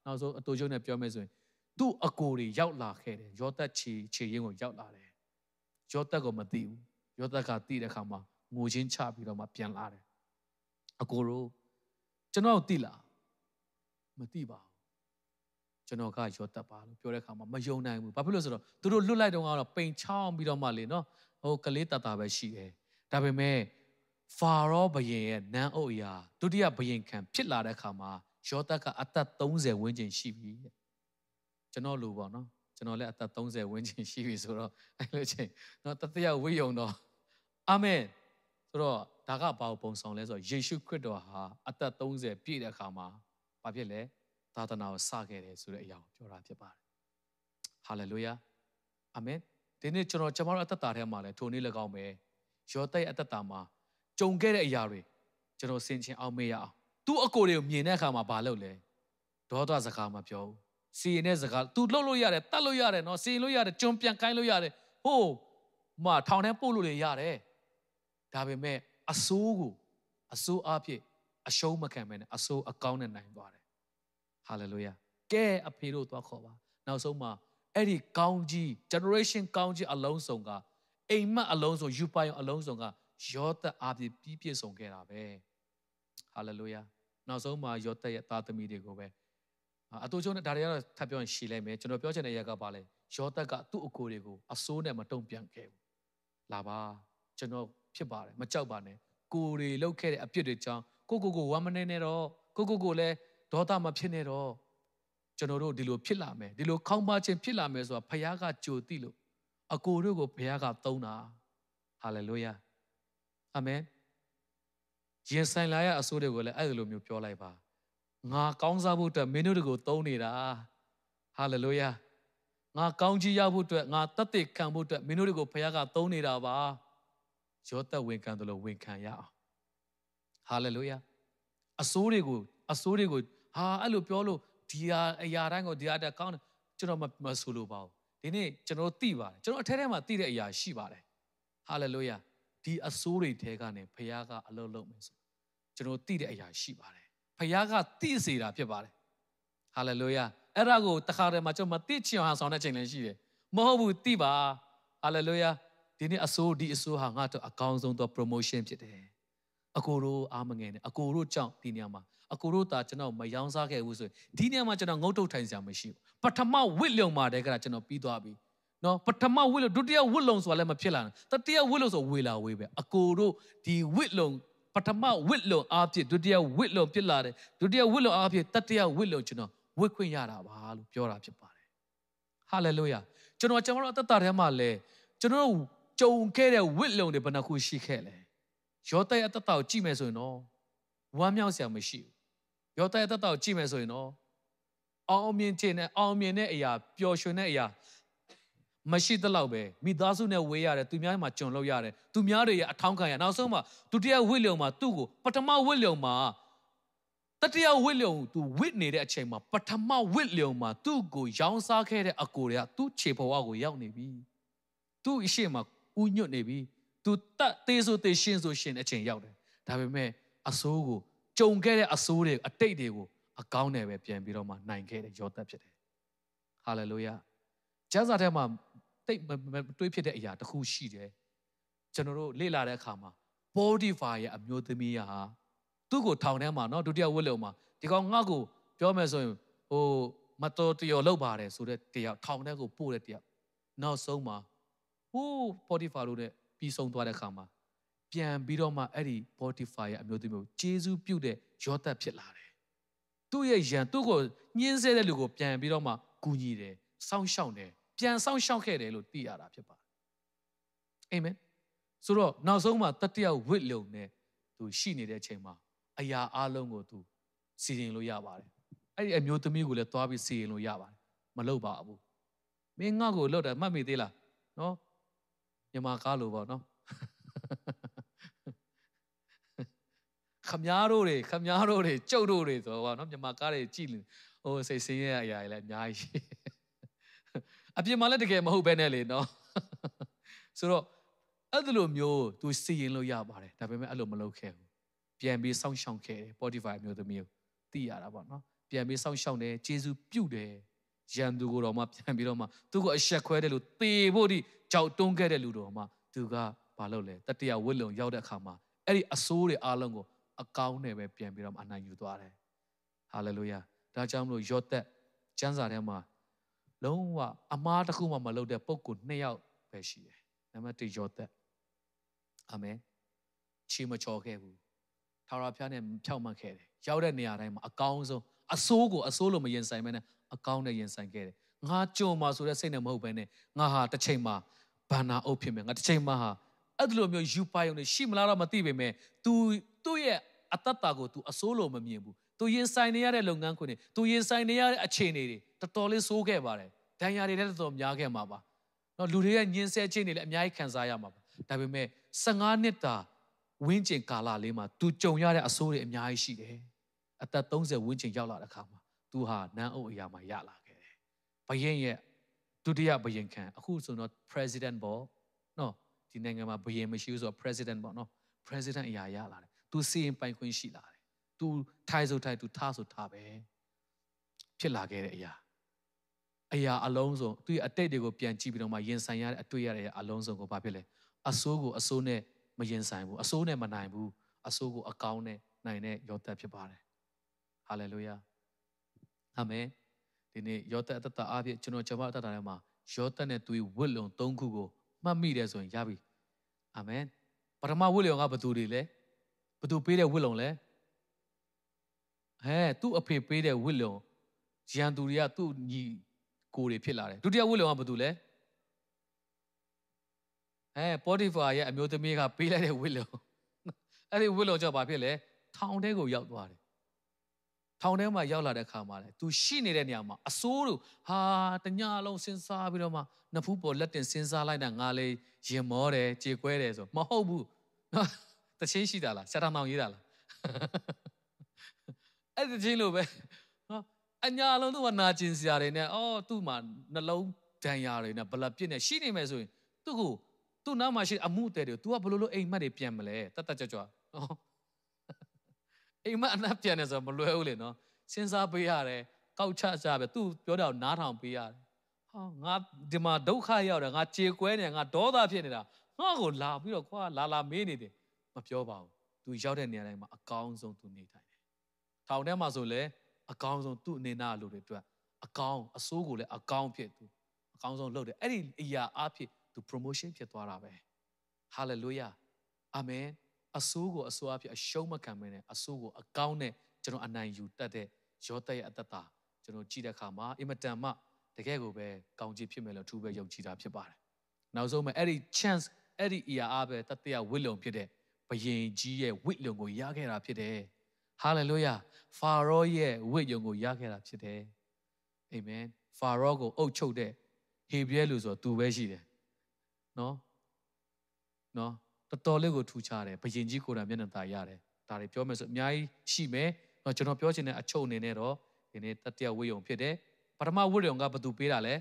နောက်ဆုံးအတူချုပ်နဲ့ပြောမယ်ဆိုရင်သူ့အကိုတွေရောက်လာခဲ့တယ်ယောသတ်ခြေခြေရင်းကိုရောက်လာတယ်ယောသတ်ကိုမသိဘူးယောသတ်ကသိတဲ့အခါမှာငိုချင်းချပြီးတော့မှပြန်လာတယ် အကိုတို့ကျွန်တော်သိလားမသိပါဘူးကျွန်တော်ကရောတက်ပါလို့ပြောတဲ့အခါမှာမယုံနိုင်ဘူးဘာဖြစ်လို့ဆိုတော့သူတို့လွတ်လိုက်တော့ကတော့ပိန်ချောင်းပြီးတော့မှလေနော်ဟိုကလေးတတာပဲရှိတယ်ဒါပေမဲ့ဖာရောဘယင်ရဲ့နန်းအုပ်အရာဒုတိယဘယင်ခံဖြစ်လာတဲ့အခါမှာယောသတ်ကအသက်30ဝန်းကျင်ရှိပြီတဲ့ကျွန်တော်လူပေါ့နော်ကျွန်တော်လည်းအသက်30ဝန်းကျင်ရှိပြီဆိုတော့အဲ့လိုချင်းနော်တတိယဝိယုံတော့အာမင် ဆိုတော့ဒါကဘာကိုပုံဆောင်လဲဆိုတော့ယေရှုခရစ်တော်ဟာအသက်30ပြည့်တဲ့အခါမှာဘာဖြစ်လဲသာသနာကိုစခဲ့တယ်ဆိုတဲ့အရာကိုပြောတာဖြစ်ပါတယ်ဟာလေလုယာအာမင်ဒီနေ့ကျွန်တော်ကျွန်တော်အသက်တာထဲမှာလဲထိုနေ့၎င်းပဲယောသရဲ့အသက်တာမှာကြုံခဲ့တဲ့အရာတွေကျွန်တော်ဆင်ခြင်အောင်မေ့ရအောင်သူ့အကိုတွေကိုမြင်တဲ့အခါမှာဘာလုပ်လဲဒေါသစကားမပြောဘူးစီရင်တဲ့စကား तू လှုပ်လို့ရတယ်တတ်လို့ရတယ်နော်စီရင်လို့ရတယ်ကျွန်ပြန်ကိုင်းလို့ရတယ်ဟိုးမထောင်ထဲပို့လို့လေရတယ် ဒါပေမဲ့အဆိုးကိုအဆိုးအဖြစ်အရှုံးမခံမဲနဲ့အဆိုးအကောင်းနဲ့နိုင်သွားတယ်ဟာလေလုယာကဲအဖေတို့သွားခေါ်ပါနောက်ဆုံးမှာအဲ့ဒီကောင်းကြီး generation ကောင်းကြီးအလုံးစုံကအိမ်မက်အလုံးစုံယူပိုင်အလုံးစုံကယောသအပြည့်ပြီးပြည့်စုံခဲ့တာပဲဟာလေလုယာနောက်ဆုံးမှာယောသရဲ့သားသမီးတွေကိုပဲအတူချုံနဲ့ဒါတွေကတော့ထပ်ပြောရင်ရှည်လိုက်မယ်ကျွန်တော်ပြောချင်တဲ့ရက်ကပါလဲယောသက်ကသူ့အကိုတွေကိုအစိုးနဲ့မတုံ့ပြန်ခဲ့ဘူးလာပါကျွန်တော် ဖြစ်ပါတယ်မကြောက်ပါနဲ့ကိုတွေလောက်ခဲ့တဲ့အပြစ်တွေကြောင့်ကိုကိုကိုဝမ်းမနေနဲ့တော့ကိုကိုကိုလည်းဒေါသမဖြစ်နေတော့ကျွန်တော်တို့ဒီလိုဖြစ်လာမယ်ဒီလိုခေါင်းပါခြင်းဖြစ်လာမယ်ဆိုတာဖခင်ကကြိုသိလို့အကိုတို့ကိုဘုရားကသုံးတာဟာလေလုယာအာမင်ရင်ဆိုင်လာရအစိုးတွေကိုလည်းအဲ့လိုမျိုးပြောလိုက်ပါငါကောင်းစားဖို့အတွက်မင်းတို့တွေကိုသုံးနေတာဟာလေလုယာငါကောင်းကြီးရဖို့အတွက်ငါတသက်ခံဖို့အတွက်မင်းတို့တွေကိုဘုရားကသုံးနေတာပါ ယောသက်ဝန်ခံတယ်လို့ဝန်ခံရအောင်ဟာလေလုယာအစိုးတွေကိုအစိုးတွေကိုဟာအဲ့လိုပြောလို့ဒီဟာအရာတိုင်းကိုဒီဟာတက်ကောင်းတယ်ကျွန်တော်မဆိုလို့ပါဘူးဒီနေ့ကျွန်တော်သိပါတယ်ကျွန်တော်အထက်ထဲမှာသိတဲ့အရာရှိပါတယ်ဟာလေလုယာဒီအစိုးတွေထဲကနေဖခင်ကအလုပ်လုပ်မယ်ဆိုကျွန်တော်သိတဲ့အရာရှိပါတယ်ဖခင်ကသိစေတာဖြစ်ပါတယ်ဟာလေလုယာအဲ့ဒါကိုတခါတည်းမှာကျွန်တော်မသိချင်အောင်ဆောင်တဲ့ချိန်လည်းရှိတယ်မဟုတ်ဘူးသိပါဟာလေလုယာ ဒီနေ့အစိုးဒီအစိုးဟာငါ့အတွက်အကောင်းဆုံးသော promotion ဖြစ်တယ်အကိုတို့အားမငယ်နဲ့အကိုတို့ကြောင့်ဒီနေရာမှာအကိုတို့တာကျွန်တော်မယောင်းစားခဲ့ဘူးဆိုရင်ဒီနေရာမှာကျွန်တော်ငုတ်တုတ်ထိုင်စရာမရှိဘူးပထမဝစ်လုံမှာတည်းကကျွန်တော်ပြီးသွားပြီနော်ပထမဝစ်လုံဒုတိယဝစ်လုံဆိုတာလည်းမဖြစ်လာဘူးတတိယဝစ်လုံဆိုဝေလာဝေးပဲအကိုတို့ဒီဝစ်လုံပထမဝစ်လုံအားဖြင့်ဒုတိယဝစ်လုံဖြစ်လာတယ်ဒုတိယဝစ်လုံအားဖြင့်တတိယဝစ်လုံကျွန်တော်ဝစ်ခွင့်ရတာပါလို့ပြောတာဖြစ်ပါတယ်ဟာလေလုယာကျွန်တော်ကျွန်တော်အသက်တာထဲမှာလဲကျွန်တော် ကြုံခဲ့တဲ့ဝစ်လုံတွေဘယ်နှခုရှိခဲ့လဲယောသရဲ့အသက်တာကိုကြည့်မယ်ဆိုရင်တော့ဝမ်းမြောက်စရာမရှိဘူးယောသရဲ့အသက်တာကိုကြည့်မယ်ဆိုရင်တော့အောင်မြင်ခြင်းနဲ့အောင်မြင်တဲ့အရာပျော်ရွှင်တဲ့အရာမရှိသလောက်ပဲမိသားစုနဲ့ဝေးရတယ်သူများမှာကြုံလို့ရတယ်သူများတွေရဲ့အထောင်းခံရနောက်ဆုံးမှာဒုတိယဝိလုံမှာသူ့ကိုပထမဝိလုံမှာတတိယဝိလုံသူဝစ်နေတဲ့အချိန်မှာပထမဝိလုံမှာသူ့ကိုရောင်းစားခဲ့တဲ့အကိုတွေကသူ့ခြေဘဝကိုရောက်နေပြီသူ့အရှိမှာ ဥညွတ်နေပြီသူတတ်သေးဆိုသေးရှင်းဆိုရှင်းအချိန်ရောက်တယ်ဒါပေမဲ့အဆိုးကိုကြုံခဲ့တဲ့အဆိုးတွေအတိတ်တွေကိုအကောင်းနဲ့ပဲပြန်ပြီးတော့မှနိုင်ခဲ့တဲ့ယောသဖြစ်တယ်ဟာလေလုယာကျမ်းစာထဲမှာတိတ်တွေးဖြစ်တဲ့အရာတစ်ခုရှိတယ်ကျွန်တော်တို့လေ့လာတဲ့အခါမှာ Potiphar ရဲ့အမျိုးသမီးဟာသူ့ကိုထောင်ထဲမှာเนาะဒုတိယဝတ်လုံမှာဒီကောင်ငါ့ကိုပြောမယ်ဆိုရင်ဟိုမတော်တရောလောက်ပါတယ်ဆိုတဲ့တရားထောင်ထဲကိုပို့တဲ့တရားနောက်ဆုံးမှာ ဟိုး Potiphar လို့တဲ့ပြီးဆုံးသွားတဲ့အခါမှာပြန်ပြီးတော့မှအဲ့ဒီ Potiphar ရဲ့အမျိုးသမီးကိုဂျေဇုပြုတ်တဲ့ယောသတ်ဖြစ်လာတယ်သူ့ရဲ့ယံသူ့ကိုညှင်းဆဲတဲ့လူကိုပြန်ပြီးတော့မှကူညီတယ်စောင့်ရှောက်တယ်ပြန်စောင့်ရှောက်ခဲ့တယ်လို့သိရတာဖြစ်ပါတယ်အာမင်ဆိုတော့နောက်ဆုံးမှာတတိယဝစ်လုံနဲ့သူရှိနေတဲ့အချိန်မှာအရာအလုံးကိုသူစီရင်လို့ရပါတယ်အဲ့ဒီအမျိုးသမီးကိုလည်းသွားပြီးစီရင်လို့ရပါတယ်မလုပ်ပါဘူးမင်းငါ့ကိုလှုပ်တယ်မှတ်မိသေးလားနော် မြန်မာကားလိုပေါ့နော်ခမားတို့တွေခမားတို့တွေကြုတ်တို့တွေဆိုတော့နော်မြန်မာကားတွေကြည့်ဟိုစိတ်ဆင်းရဲအရာတွေလည်းအများကြီးအပြင်မှာလည်းတကယ်မဟုတ်ပဲနဲ့လေနော်ဆိုတော့အဲ့လိုမျိုးသူစီရင်လို့ရပါတယ်ဒါပေမဲ့အဲ့လိုမလုပ်ခဲ့ဘူးပြန်ပြီးစောင့်ရှောက်ခဲ့တယ် Spotify မျိုးသမီးကိုသိရတာပေါ့နော်ပြန်ပြီးစောင့်ရှောက်တယ်ဂျေဇုပြုတ်တယ်ရန်သူကိုတော့မှပြန်ပြီးတော့မှသူ့ကိုအဆက်ခွဲတယ်လို့သေဖို့ဒီ ကြောက်တွန်းခဲ့တဲ့လူတော်မှသူကဘာလုပ်လဲတတိယဝိလုံရောက်တဲ့အခါမှာအဲ့ဒီအဆိုးတွေအားလုံးကိုအကောင်းနဲ့ပဲပြန်ပြီးတော့အနိုင်ယူသွားတယ်ဟာလေလုယာဒါကြောင့်မလို့ယောသက်ကျမ်းစာထဲမှာလုံးဝအမားတစ်ခုမှမလုပ်တဲ့ပုံကိုနှစ်ယောက်ပဲရှိတယ်နံပါတ်1ယောသက်အာမင်ချီမချော်ခဲ့ဘူးထာဝရဘုရားနဲ့ဖြောက်မှတ်ခဲ့တယ်ရောက်တဲ့နေရာတိုင်းမှာအကောင်းဆုံးအဆိုးကိုအဆိုးလို့မရင်ဆိုင်မဲနဲ့အကောင်းနဲ့ရင်ဆိုင်ခဲ့တယ် ငါကြုံမှာဆိုတဲ့စိတ်နဲ့မဟုတ်ဘဲနဲ့ငါဟာတစ်ချိန်မှာဘာနာအုပ်ဖြစ်မယ်ငါတစ်ချိန်မှာဟာအဲ့လိုမျိုးယူပါယုံနေရှိမလားတော့မသိပေမဲ့ तू သူ့ရဲ့အတ္တတာကို तू အစိုးလို့မမြင်ဘူး तू ရင်ဆိုင်နေရတဲ့လုပ်ငန်းခွင်တွေ तू ရင်ဆိုင်နေရတဲ့အခြေအနေတွေတော်တော်လေးစိုးခဲ့ပါတယ်ဒဏ်ရာတွေလည်းတော်တော်များခဲ့မှာပါနော်လူတွေရဲ့ညှင်းဆဲခြင်းတွေလည်းအများကြီးခံစားရမှာပါဒါပေမဲ့15နှစ်တာဝင်းကျင်ကာလလေးမှာ तू ကြုံရတဲ့အဆိုးတွေအများကြီးရှိတယ်အသက်30ဝင်းကျင်ရောက်လာတဲ့အခါမှာ तू ဟာနန်းအုပ်အရာမှာရလာခဲ့တယ် ဘရင်ရဲ့ဒုတိယဘရင်ခံအခုဆိုတော့ president ပေါ့နော်ဒီနိုင်ငံမှာဘရင်မရှိဘူးဆိုတော့ president ပေါ့နော် president အရာရလာတယ်သူစီရင်ပိုင်ခွင့်ရှိလာတယ်သူထိုင်ဆိုထိုင်သူထားဆိုထားပဲဖြစ်လာခဲ့တဲ့အရာအရာအလုံးစုံသူ့ရဲ့အတိတ်တွေကိုပြန်ကြည့်ပြီးတော့မှရင်ဆိုင်ရတဲ့အတွေ့ရတဲ့အလုံးစုံကိုဘာဖြစ်လဲအဆိုးကိုအဆိုးနဲ့မရင်ဆိုင်ဘူးအဆိုးနဲ့မနိုင်ဘူးအဆိုးကိုအကောင်းနဲ့နိုင်တဲ့ယောသဖြစ်ပါတယ်ဟာလေလုယာအာမင် ဒီနေ့ယောသက်အသက်တာအပြည့်ကျွန်တော်ကျွန်မအသက်တာထဲမှာယောသက်နဲ့သူ့ဝတ်လုံ၃ခုကိုမှတ်မိတယ်ဆိုရင်ရပြီအာမင်ပထမဝတ်လုံကဘသူတွေလဲဘသူပေးတဲ့ဝတ်လုံလဲဟဲသူ့အဖေပေးတဲ့ဝတ်လုံရန်သူတွေကသူ့ညီကိုတွေဖြစ်လာတယ်ဒုတိယဝတ်လုံကဘသူလဲအဲပေါ်တီဖာရဲ့အမျိုးသမီးကပေးလိုက်တဲ့ဝတ်လုံအဲ့ဒီဝတ်လုံကြောင့်ဘာဖြစ်လဲထောင်ထဲကိုရောက်သွားတယ် ထောင်ထဲမှာရောက်လာတဲ့ခါမှာလေ तू ရှိနေတဲ့နေရာမှာအစိုးတို့ဟာတညလုံးစဉ်းစားပြီးတော့မှနဖူးပေါ်လက်တင်စဉ်းစားလိုက်တာငါလေရင်မောတယ်ကြေကွဲတယ်ဆိုမဟုတ်ဘူးနော်တချင်းရှိတာလားဆရာတော်ရေးတာလားအဲ့ဒီချင်းလိုပဲအညာလုံးသူကနာကျင်စရာတွေနဲ့အော်သူ့မှာနှလုံးဒဏ်ရာတွေနဲ့ဘလပြစ်နဲ့ရှိနေမယ်ဆိုရင်သူ့ကိုသူ့နောက်မှာရှိအမှုတဲ့တွေ तू ကဘလို့လို့အိမ်မက်တွေပြန်မလဲတတ်တတ်ကြွကြွနော် အိမ်မက်အနက်ပြန်နေဆိုမလွယ်ဘူးလေနော်စဉ်းစားပေးရတယ်ကောက်ချကြပဲသူပြောတာနားထောင်ပေးရတယ်ဟာငါဒီမှာဒုက္ခရောက်တယ်ငါကြေကွဲနေငါဒေါသဖြစ်နေတာငါ့ကိုလာပြီးတော့ခွာလာလာမေးနေတယ်မပြောပါဘူးသူရောက်တဲ့နေရာတိုင်းမှာအကောင်းဆုံးသူနေထိုင်တယ်ထောင်ထဲမှာဆိုလဲအကောင်းဆုံးသူ့အနေနာလူတွေအတွက်အကောင်းအဆိုးကိုလည်းအကောင်းဖြစ်သူအကောင်းဆုံးလုပ်တယ်အဲ့ဒီအရာအဖြစ်သူ promotion ဖြစ်သွားတာပဲ hallelujah amen အဆိုးကိုအဆိုးအဖြစ်အရှုံးမခံမနဲ့အဆိုးကိုအကောင်းနဲ့ကျွန်တော်အနိုင်ယူတတ်တဲ့ယောသရဲ့အတ္တတာကျွန်တော်ကြည့်တဲ့အခါမှာအင်မတန်မှတကယ်ကိုပဲကောင်းကြီးဖြစ်မယ်လို့အထူးပဲယုံကြည်တာဖြစ်ပါတယ်နောက်ဆုံးမှာအဲ့ဒီ chance အဲ့ဒီအရာအပဲတတရဝိလုံဖြစ်တဲ့ဘယင်ကြီးရဲ့ဝိလုံကိုရခဲ့တာဖြစ်တယ်ဟာလေလုယာဖာရောရဲ့ဝိယုံကိုရခဲ့တာဖြစ်တယ်အာမင်ဖာရောကိုအုပ်ချုပ်တဲ့ဟေဘရဲလူဆိုသူပဲရှိတယ်နော်နော် တော်တော်လေးကိုထူခြားတယ်ဘယင်ကြီးကိုယ်တိုင်မျက်နှာသာရတယ်ဒါတွေပြောမယ်ဆိုအများကြီးရှိမယ်တော့ကျွန်တော်ပြောချင်တဲ့အချုပ်အနေနဲ့တော့ဒီနေ့တတိယဝိယုံဖြစ်တယ်ပထမဝိယုံကဘသူပေးတာလဲ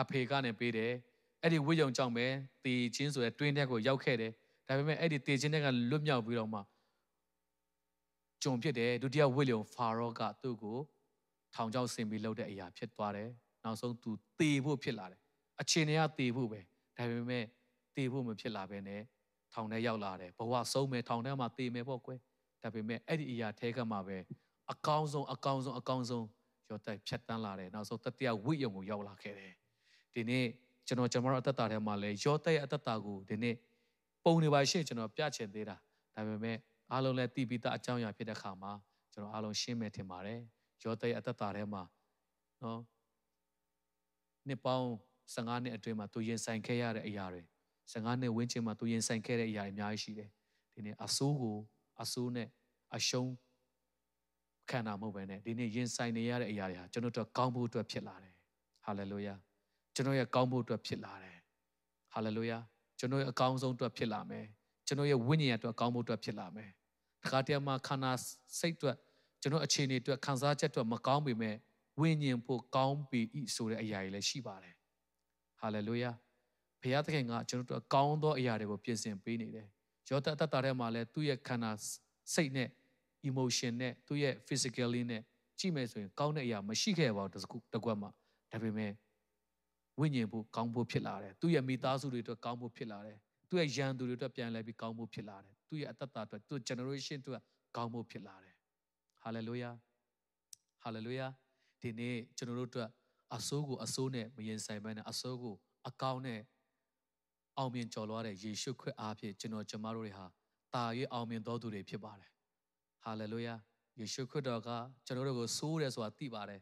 အဖေကနေပေးတယ်အဲ့ဒီဝိယုံကြောင့်ပဲတေချင်းဆိုတဲ့တွင်းထဲကိုရောက်ခဲ့တယ်ဒါပေမဲ့အဲ့ဒီတေချင်းတွေကလွတ်မြောက်ပြီးတော့မှကြုံဖြစ်တယ်ဒုတိယဝိလျုံဖာရောကသူ့ကိုထောင်ချောက်ဆင်ပြီးလှုပ်တဲ့အရာဖြစ်သွားတယ်နောက်ဆုံးသူတေဖို့ဖြစ်လာတယ်အခြေအနေကတေဖို့ပဲဒါပေမဲ့တေဖို့မဖြစ်လာဘဲနဲ့ ထောင်ထဲရောက်လာတယ်ဘဝဆုံးမယ်ထောင်ထဲမှာတေမယ်ပေါ့ကွယ်ဒါပေမဲ့အဲ့ဒီအရာထဲကမှပဲအကောင်းဆုံးအကောင်းဆုံးအကောင်းဆုံးရောတိုက်ဖြတ်တန်းလာတယ်နောက်ဆုံးတတိယဝိယုံကိုရောက်လာခဲ့တယ်ဒီနေ့ကျွန်တော်ကျွန်တော်အသက်တာထဲမှာလဲရောတိုက်ရဲ့အသက်တာကိုဒီနေ့ပုံနေပါရှင့်ကျွန်တော်ပြချင်သေးတာဒါပေမဲ့အားလုံးလည်းတည်ပြီးသားအကြောင်းအရာဖြစ်တဲ့ခါမှာကျွန်တော်အားလုံးရှင်းမယ်ထင်ပါတယ်ရောတိုက်ရဲ့အသက်တာထဲမှာနော်နှစ်ပေါင်း15နှစ်အတွင်းမှာသူရင်ဆိုင်ခဲ့ရတဲ့အရာတွေ 15နှစ်ဝန်းကျင်မှာသူရင်ဆိုင်ခဲ့တဲ့အရာတွေအများကြီးရှိတယ်ဒီနေ့အဆိုးကိုအဆိုးနဲ့အရှုံးခံတာမဟုတ်ပဲねဒီနေ့ရင်ဆိုင်နေရတဲ့အရာတွေဟာကျွန်တော်တို့ကောင်းဖို့အတွက်ဖြစ်လာတယ်ဟာလေလုယာကျွန်တော်ရဲ့ကောင်းဖို့အတွက်ဖြစ်လာတယ်ဟာလေလုယာကျွန်တော်ရဲ့အကောင်းဆုံးအတွက်ဖြစ်လာမယ်ကျွန်တော်ရဲ့ဝိညာဉ်အတွက်ကောင်းဖို့အတွက်ဖြစ်လာမယ်တခါတည်းမှာခန္ဓာစိတ်အတွက်ကျွန်တော်အခြေအနေအတွက်ခံစားချက်အတွက်မကောင်းပေမဲ့ဝိညာဉ်ဖို့ကောင်းပြီဤဆိုတဲ့အရာတွေလည်းရှိပါတယ်ဟာလေလုယာ ဘုရားသခင်ကကျွန်တော်တို့အကောင်းသောအရာတွေကိုပြင်ဆင်ပေးနေတယ်ယောသတတ္တထဲမှာလည်းသူ့ရဲ့ခန္ဓာစိတ်နဲ့ emotion နဲ့သူ့ရဲ့ physically နဲ့ကြည့်မယ်ဆိုရင်ကောင်းတဲ့အရာမရှိခဲ့ပါဘူးတကွက်မှာဒါပေမဲ့ဝိညာဉ်ဖို့ကောင်းဖို့ဖြစ်လာတယ်သူ့ရဲ့မိသားစုတွေအတွက်ကောင်းဖို့ဖြစ်လာတယ်သူ့ရဲ့ရန်သူတွေအတွက်ပြန်လဲပြီးကောင်းဖို့ဖြစ်လာတယ်သူ့ရဲ့အတ္တအတွက်သူ့ generation အတွက်ကောင်းဖို့ဖြစ်လာတယ် hallelujah hallelujah ဒီနေ့ကျွန်တော်တို့အတွက်အဆိုးကိုအဆိုးနဲ့မရင်ဆိုင်ဘဲနဲ့အဆိုးကိုအကောင်းနဲ့ အောင်မြင်ကျော်လွှားတဲ့ယေရှုခရစ်အားဖြင့်ကျွန်တော်ကျမတို့တွေဟာတာ၍အောင်မြင်တော်သူတွေဖြစ်ပါတယ်ဟာလေလုယာယေရှုခရစ်တော်ကကျွန်တော်တို့ကိုစိုးတယ်ဆိုတာသိပါတယ်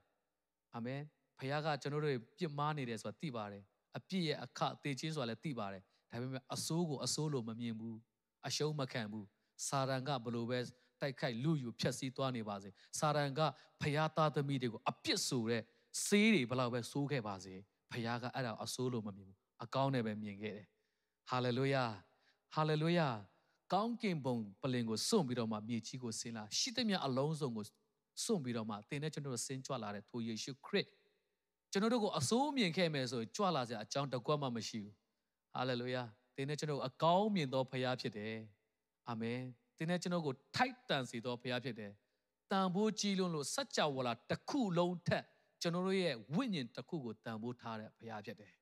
အာမင်ဖခင်ကကျွန်တော်တို့ပြစ်မှားနေတယ်ဆိုတာသိပါတယ်အပြစ်ရဲ့အခအသေးချင်းဆိုတာလည်းသိပါတယ်ဒါပေမဲ့အဆိုးကိုအဆိုးလို့မမြင်ဘူးအရှုံးမခံဘူးစာရန်ကဘလို့ပဲတိုက်ခိုက်လူယူဖျက်ဆီးသွားနေပါစေစာရန်ကဖခင်သားသမီးတွေကိုအပြစ်ဆိုတဲ့ဆေးတွေဘလောက်ပဲဆိုးခဲ့ပါစေဖခင်ကအဲ့ဒါအဆိုးလို့မမြင်ဘူးအကောင်းနဲ့ပဲမြင်ခဲ့တယ် ဟာလေလုယာဟာလေလုယာကောင်းကင်ဘုံပလင်ကိုစွန့်ပြီးတော့မှမြေကြီးကိုဆင်းလာရှိသမျှအလုံးစုံကိုစွန့်ပြီးတော့မှသင်နဲ့ကျွန်တော်တို့ဆင်းကြွလာတဲ့ထိုယေရှုခရစ်ကျွန်တော်တို့ကိုအစိုးမြင်ခဲ့မယ်ဆိုကြွလာစရာအကြောင်းတကွက်မှမရှိဘူးဟာလေလုယာသင်နဲ့ကျွန်တော်အကောင်းမြင်သောဖခင်ဖြစ်တယ်အာမင်သင်နဲ့ကျွန်တော်ကိုထိုက်တန်စေသောဖခင်ဖြစ်တယ်တန်ဖိုးကြီးလွန်းလို့စัจ java လာတစ်ခုလုံးထက်ကျွန်တော်တို့ရဲ့ဝိညာဉ်တစ်ခုကိုတန်ဖိုးထားတဲ့ဖခင်ဖြစ်တယ်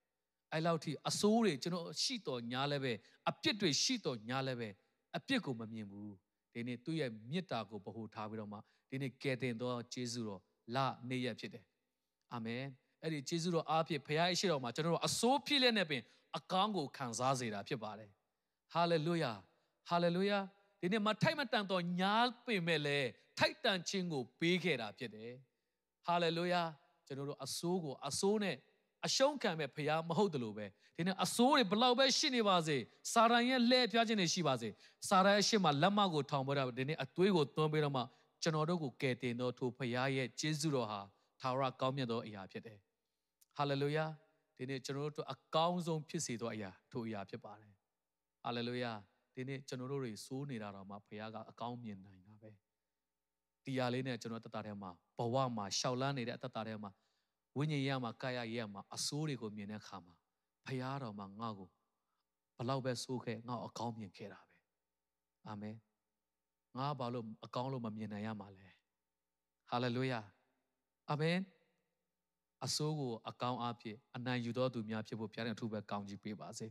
အဲ့လောက်ထိအစိုးတွေကျွန်တော်ရှိတော်ညာလည်းပဲအပြစ်တွေရှိတော်ညာလည်းပဲအပြစ်ကိုမမြင်ဘူးဒီနေ့သူ့ရဲ့မေတ္တာကိုဗဟုထားပြီးတော့မှဒီနေ့ကယ်တင်သောယေရှုတော်လနေ့ရက်ဖြစ်တယ်အာမင်အဲ့ဒီယေရှုတော်အားဖြင့်ဖခင်ရှိတော်မှာကျွန်တော်တို့အစိုးဖြစ်လက်နဲ့ပင်အကောင်းကိုခံစားစေတာဖြစ်ပါတယ်ဟာလေလုယာဟာလေလုယာဒီနေ့မထိုက်မတန်တော့ညားပင်မဲ့လေထိုက်တန်ခြင်းကိုပေးခဲ့တာဖြစ်တယ်ဟာလေလုယာကျွန်တော်တို့အစိုးကိုအစိုးနဲ့ အရှုံးခံမဲ့ဖရားမဟုတ်တယ်လို့ပဲဒီနေ့အစိုးတွေဘလောက်ပဲရှိနေပါစေစာရန်ရဲ့လှည့်ပြားခြင်းတွေရှိပါစေစာရန်ရဲ့ရှေ့မှာလက်မကိုထောင်ပေါ်တာဒီနေ့အသွေးကိုသွန်းပြီးတော့မှကျွန်တော်တို့ကိုကယ်တင်တော်ထိုဖရားရဲ့ကျေးဇူးတော်ဟာသာဝရကောင်းမြတ်သောအရာဖြစ်တယ်ဟာလေလုယာဒီနေ့ကျွန်တော်တို့အကောင်းဆုံးဖြစ်စေသောအရာထိုအရာဖြစ်ပါတယ်ဟာလေလုယာဒီနေ့ကျွန်တော်တို့တွေစိုးနေတာတော့မှဖရားကအကောင်းမြင်နိုင်တာပဲဒီဟာလေးနဲ့ကျွန်တော်တက်တာထဲမှာဘဝမှာရှောက်လန်းနေတဲ့အသက်တာထဲမှာ ဝိညာဉ်ရမှာကာယရမှာအဆိုးတွေကိုမြင်တဲ့အခါမှာဖရာတော်မှာငါ့ကိုဘလောက်ပဲဆိုးခဲ့ငါ့အကောင်းမြင်ခဲ့တာပဲအာမင်ငါဘာလို့အကောင်းလို့မမြင်နိုင်ရမှာလဲဟာလေလုယာအာမင်အဆိုးကိုအကောင်းအဖြစ်အနိုင်ယူတော်သူများဖြစ်ဖို့ဘုရားရဲ့အထူးပဲကောင်းကြီးပေးပါစေ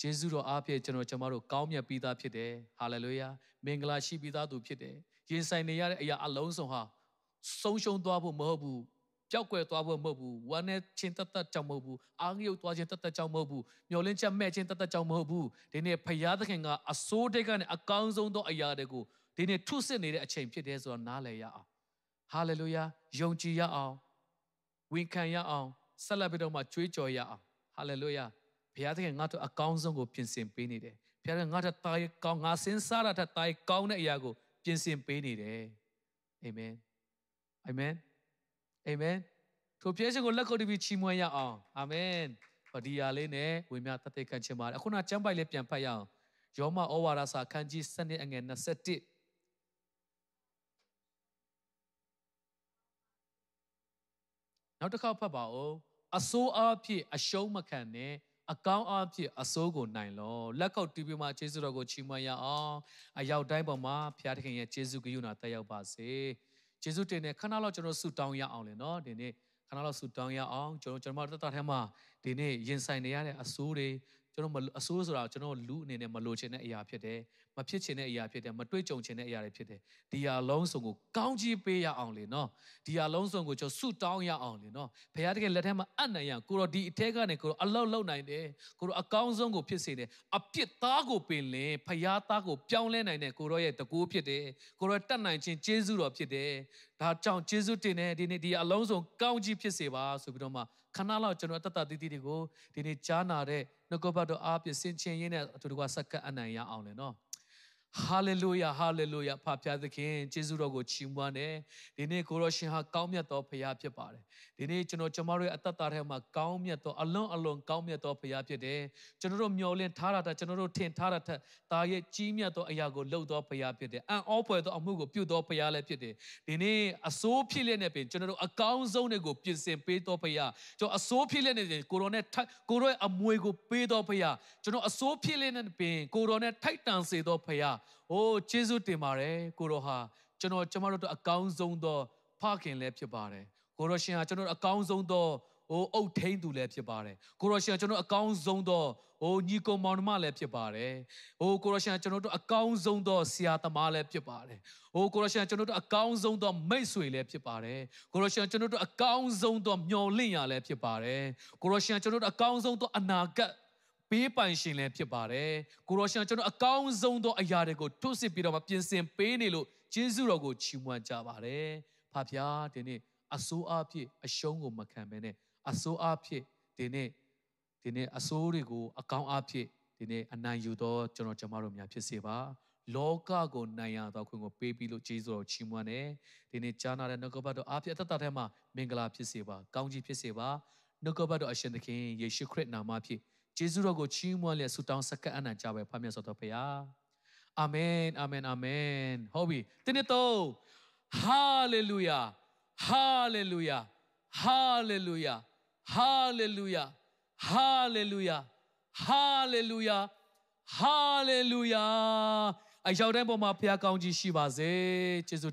ဂျေဇုတော်အားဖြင့်ကျွန်တော်ကျမတို့ကောင်းမြတ်ပြီးသားဖြစ်တယ်ဟာလေလုယာမင်္ဂလာရှိပြီးသားသူဖြစ်တယ်ရင်ဆိုင်နေရတဲ့အရာအလုံးစုံဟာဆုံးရှုံးသွားဖို့မဟုတ်ဘူးပျော က်ကွယ်သွားဖို့မဟုတ်ဘူးဝမ်းနဲ့ချင်းတက်တက်ကြောင့်မဟုတ်ဘူးအာငြုပ်သွားခြင်းတက်တက်ကြောင့်မဟုတ်ဘူးမျောလင်းချက်မဲ့ခြင်းတက်တက်ကြောင့်မဟုတ်ဘူးဒီနေ့ဖယားသခင်ကအစိုးတိတ်ကနေအကောင်းဆုံးသောအရာတွေကိုဒီနေ့ထုစစ်နေတဲ့အချိန်ဖြစ်တယ်ဆိုတော့နားလည်ရအောင်ဟာလေလုယာယုံကြည်ရအောင်ဝန်ခံရအောင်ဆက်လက်ပြီးတော့မှကြွေးကြော်ရအောင်ဟာလေလုယာဘုရားသခင်ငါတို့အကောင်းဆုံးကိုပြင်ဆင်ပေးနေတယ်ဘုရားကငါတို့တားရကောင်းငါစင်စားရတဲ့တားကောင်းတဲ့အရာကိုပြင်ဆင်ပေးနေတယ်အာမင်အာမင် အာမင်ထိုပြည့်စုံကိုလက်ခုပ်တီးပြီးချီးမွမ်းရအောင်အာမင်ဟောဒီဟာလေးနဲ့ဝိမြတ်တသက်ခံချင်ပါတယ်အခုနကျမ်းပိုက်လေးပြန်ဖတ်ရအောင်ယောမဩဝါဒစာခန်းကြီး7အငယ်21နောက်တစ်ခေါက်ဖတ်ပါဦးအစိုးအားဖြင့်အရှုံးမခံနဲ့အကောင်းအားဖြင့်အစိုးကိုနိုင်လောလက်ကောက်တီးပြီးမှကျေးဇူးတော်ကိုချီးမွမ်းရအောင်အရောက်တိုင်းပေါ်မှာဘုရားသခင်ရဲ့ကျေးဇူးကရုဏာတက်ရောက်ပါစေ ကျေးဇူးတင်တဲ့ခဏလောက်ကျွန်တော်ဆုတောင်းရအောင်လေနော်ဒီနေ့ခဏလောက်ဆုတောင်းရအောင်ကျွန်တော်ကျွန်တော်တို့တတ်ထဲမှာဒီနေ့ရင်ဆိုင်နေရတဲ့အဆိုးတွေ ကျွန်တော်အဆိုးဆိုတာကျွန်တော်လူအနေနဲ့မလိုချင်တဲ့အရာဖြစ်တယ်မဖြစ်ချင်တဲ့အရာဖြစ်တယ်မတွေ့ကြုံချင်တဲ့အရာတွေဖြစ်တယ်ဒီဟာလုံးစုံကိုကောင်းကြီးပေးရအောင်လေနော်ဒီဟာလုံးစုံကိုကျွန်တော်ဆုတောင်းရအောင်လေနော်ဘုရားတကယ်လက်ထက်မှာအံ့နိုင်ရကိုတော့ဒီအထက်ကနေကိုတော့အလောက်လောက်နိုင်တယ်ကိုတော့အကောင်းဆုံးကိုဖြစ်စေတယ်အပြစ်သားကိုပင်လင်ဘုရားသားကိုပြောင်းလဲနိုင်တယ်ကိုတော့ရဲ့တကူဖြစ်တယ်ကိုတော့တတ်နိုင်ခြင်းကျေးဇူးတော်ဖြစ်တယ်ဒါကြောင့်ကျေးဇူးတင်တယ်ဒီနေ့ဒီအလုံးစုံကောင်းကြီးဖြစ်စေပါဆိုပြီးတော့မှ ခဏလောက်ကျွန်တော်အတ္တတတိတိတွေကိုဒီနေ့ကြားနာတဲ့နှုတ်ကပတ်တော်အားဖြင့်ဆင်ခြင်ရင်းနဲ့အတူတကွဆက်ကပ်အနိုင်ရအောင်လေနော် ဟာလေလုယာဟာလေလုယာဖဖျားသခင်ကျေးဇူးတော်ကိုချီးမွမ်းတယ်ဒီနေ့ကိုရောရှင်ဟာကောင်းမြတ်သောဖခင်ဖြစ်ပါတယ်ဒီနေ့ကျွန်တော်ကျမတို့ရဲ့အသက်တာထဲမှာကောင်းမြတ်သောအလွန်အလွန်ကောင်းမြတ်သောဖခင်ဖြစ်တယ်ကျွန်တော်တို့မျှော်လင့်ထားတာကျွန်တော်တို့ထင်ထားတာထက်ဒါရဲ့ကြီးမြတ်သောအရာကိုလှုပ်သောဖခင်ဖြစ်တယ်အံ့ဩဖွယ်သောအမှုကိုပြုသောဖခင်လည်းဖြစ်တယ်ဒီနေ့အစိုးဖြစ်လက်နဲ့ပင်ကျွန်တော်တို့အကောင်းဆုံးတွေကိုပြင်ဆင်ပေးသောဖခင်ကျွန်တော်အစိုးဖြစ်လက်နဲ့ကိုရောနဲ့ကိုရောရဲ့အမွေကိုပေးသောဖခင်ကျွန်တော်အစိုးဖြစ်လက်နဲ့ပင်ကိုရောနဲ့ထိုက်တန်စေသောဖခင်အိုးကျေးဇူးတင်ပါတယ်ကိုရောဟာကျွန်တော်ကျမတို့တို့အကောင်းဆုံးသောဖခင်လည်းဖြစ်ပါတယ်ကိုရောရှင်ဟာကျွန်တော်အကောင်းဆုံးသောဟိုအုတ်ထိန်သူလည်းဖြစ်ပါတယ်ကိုရောရှင်ကျွန်တော်အကောင်းဆုံးသောဟိုညီကောင်မောင်နှမလည်းဖြစ်ပါတယ်ဟိုကိုရောရှင်ကျွန်တော်တို့အကောင်းဆုံးသောဆရာသမားလည်းဖြစ်ပါတယ်ဟိုကိုရောရှင်ကျွန်တော်တို့အကောင်းဆုံးသောမိတ်ဆွေလည်းဖြစ်ပါတယ်ကိုရောရှင်ကျွန်တော်တို့အကောင်းဆုံးသောမျော်လင့်ရလည်းဖြစ်ပါတယ်ကိုရောရှင်ကျွန်တော်တို့အကောင်းဆုံးသောအနာဂတ် ပေးပိုင်ရှင်လည်းဖြစ်ပါတယ်ကိုရောရှင်ကျွန်တော်အကောင်းဆုံးသောအရာတွေကိုထုစစ်ပြီးတော့ပြင်ဆင်ပေးနေလို့ကျေးဇူးတော်ကိုချီးမွမ်းကြပါတယ်ဖဖျားဒီနေ့အစိုးအဖြစ်အရှုံးကိုမခံဘဲနဲ့အစိုးအဖြစ်ဒီနေ့ဒီနေ့အစိုးတွေကိုအကောင်းအဖြစ်ဒီနေ့အနိုင်ယူသောကျွန်တော်ကျမတို့များဖြစ်စေပါလောကကိုနိုင်ရသောခွင့်ကိုပေးပြီးလို့ကျေးဇူးတော်ချီးမွမ်းတယ်ဒီနေ့ကြားနာတဲ့နှုတ်ကပတ်တော်အားဖြင့်အသက်တာထဲမှာမင်္ဂလာဖြစ်စေပါကောင်းကြီးဖြစ်စေပါနှုတ်ကပတ်တော်အရှင်သခင်ယေရှုခရစ်နာမဖြင့် ကျေးဇူးတော်ကိုချီးမွမ်းလျက်ဆုတောင်းစက္ကန့်အနံ့ကြပဲဖတ်မြတ်စွာသောဘုရားအာမင်အာမင်အာမင်ဟုတ်ပြီဒီနေ့တော့ဟာလေလုယာဟာလေလုယာဟာလေလုယာဟာလေလုယာဟာလေလုယာဟာလေလုယာဟာလေလုယာအရောက်တဲ့ပုံမှာဘုရားကောင်းကြီးရှိပါစေကျေးဇူး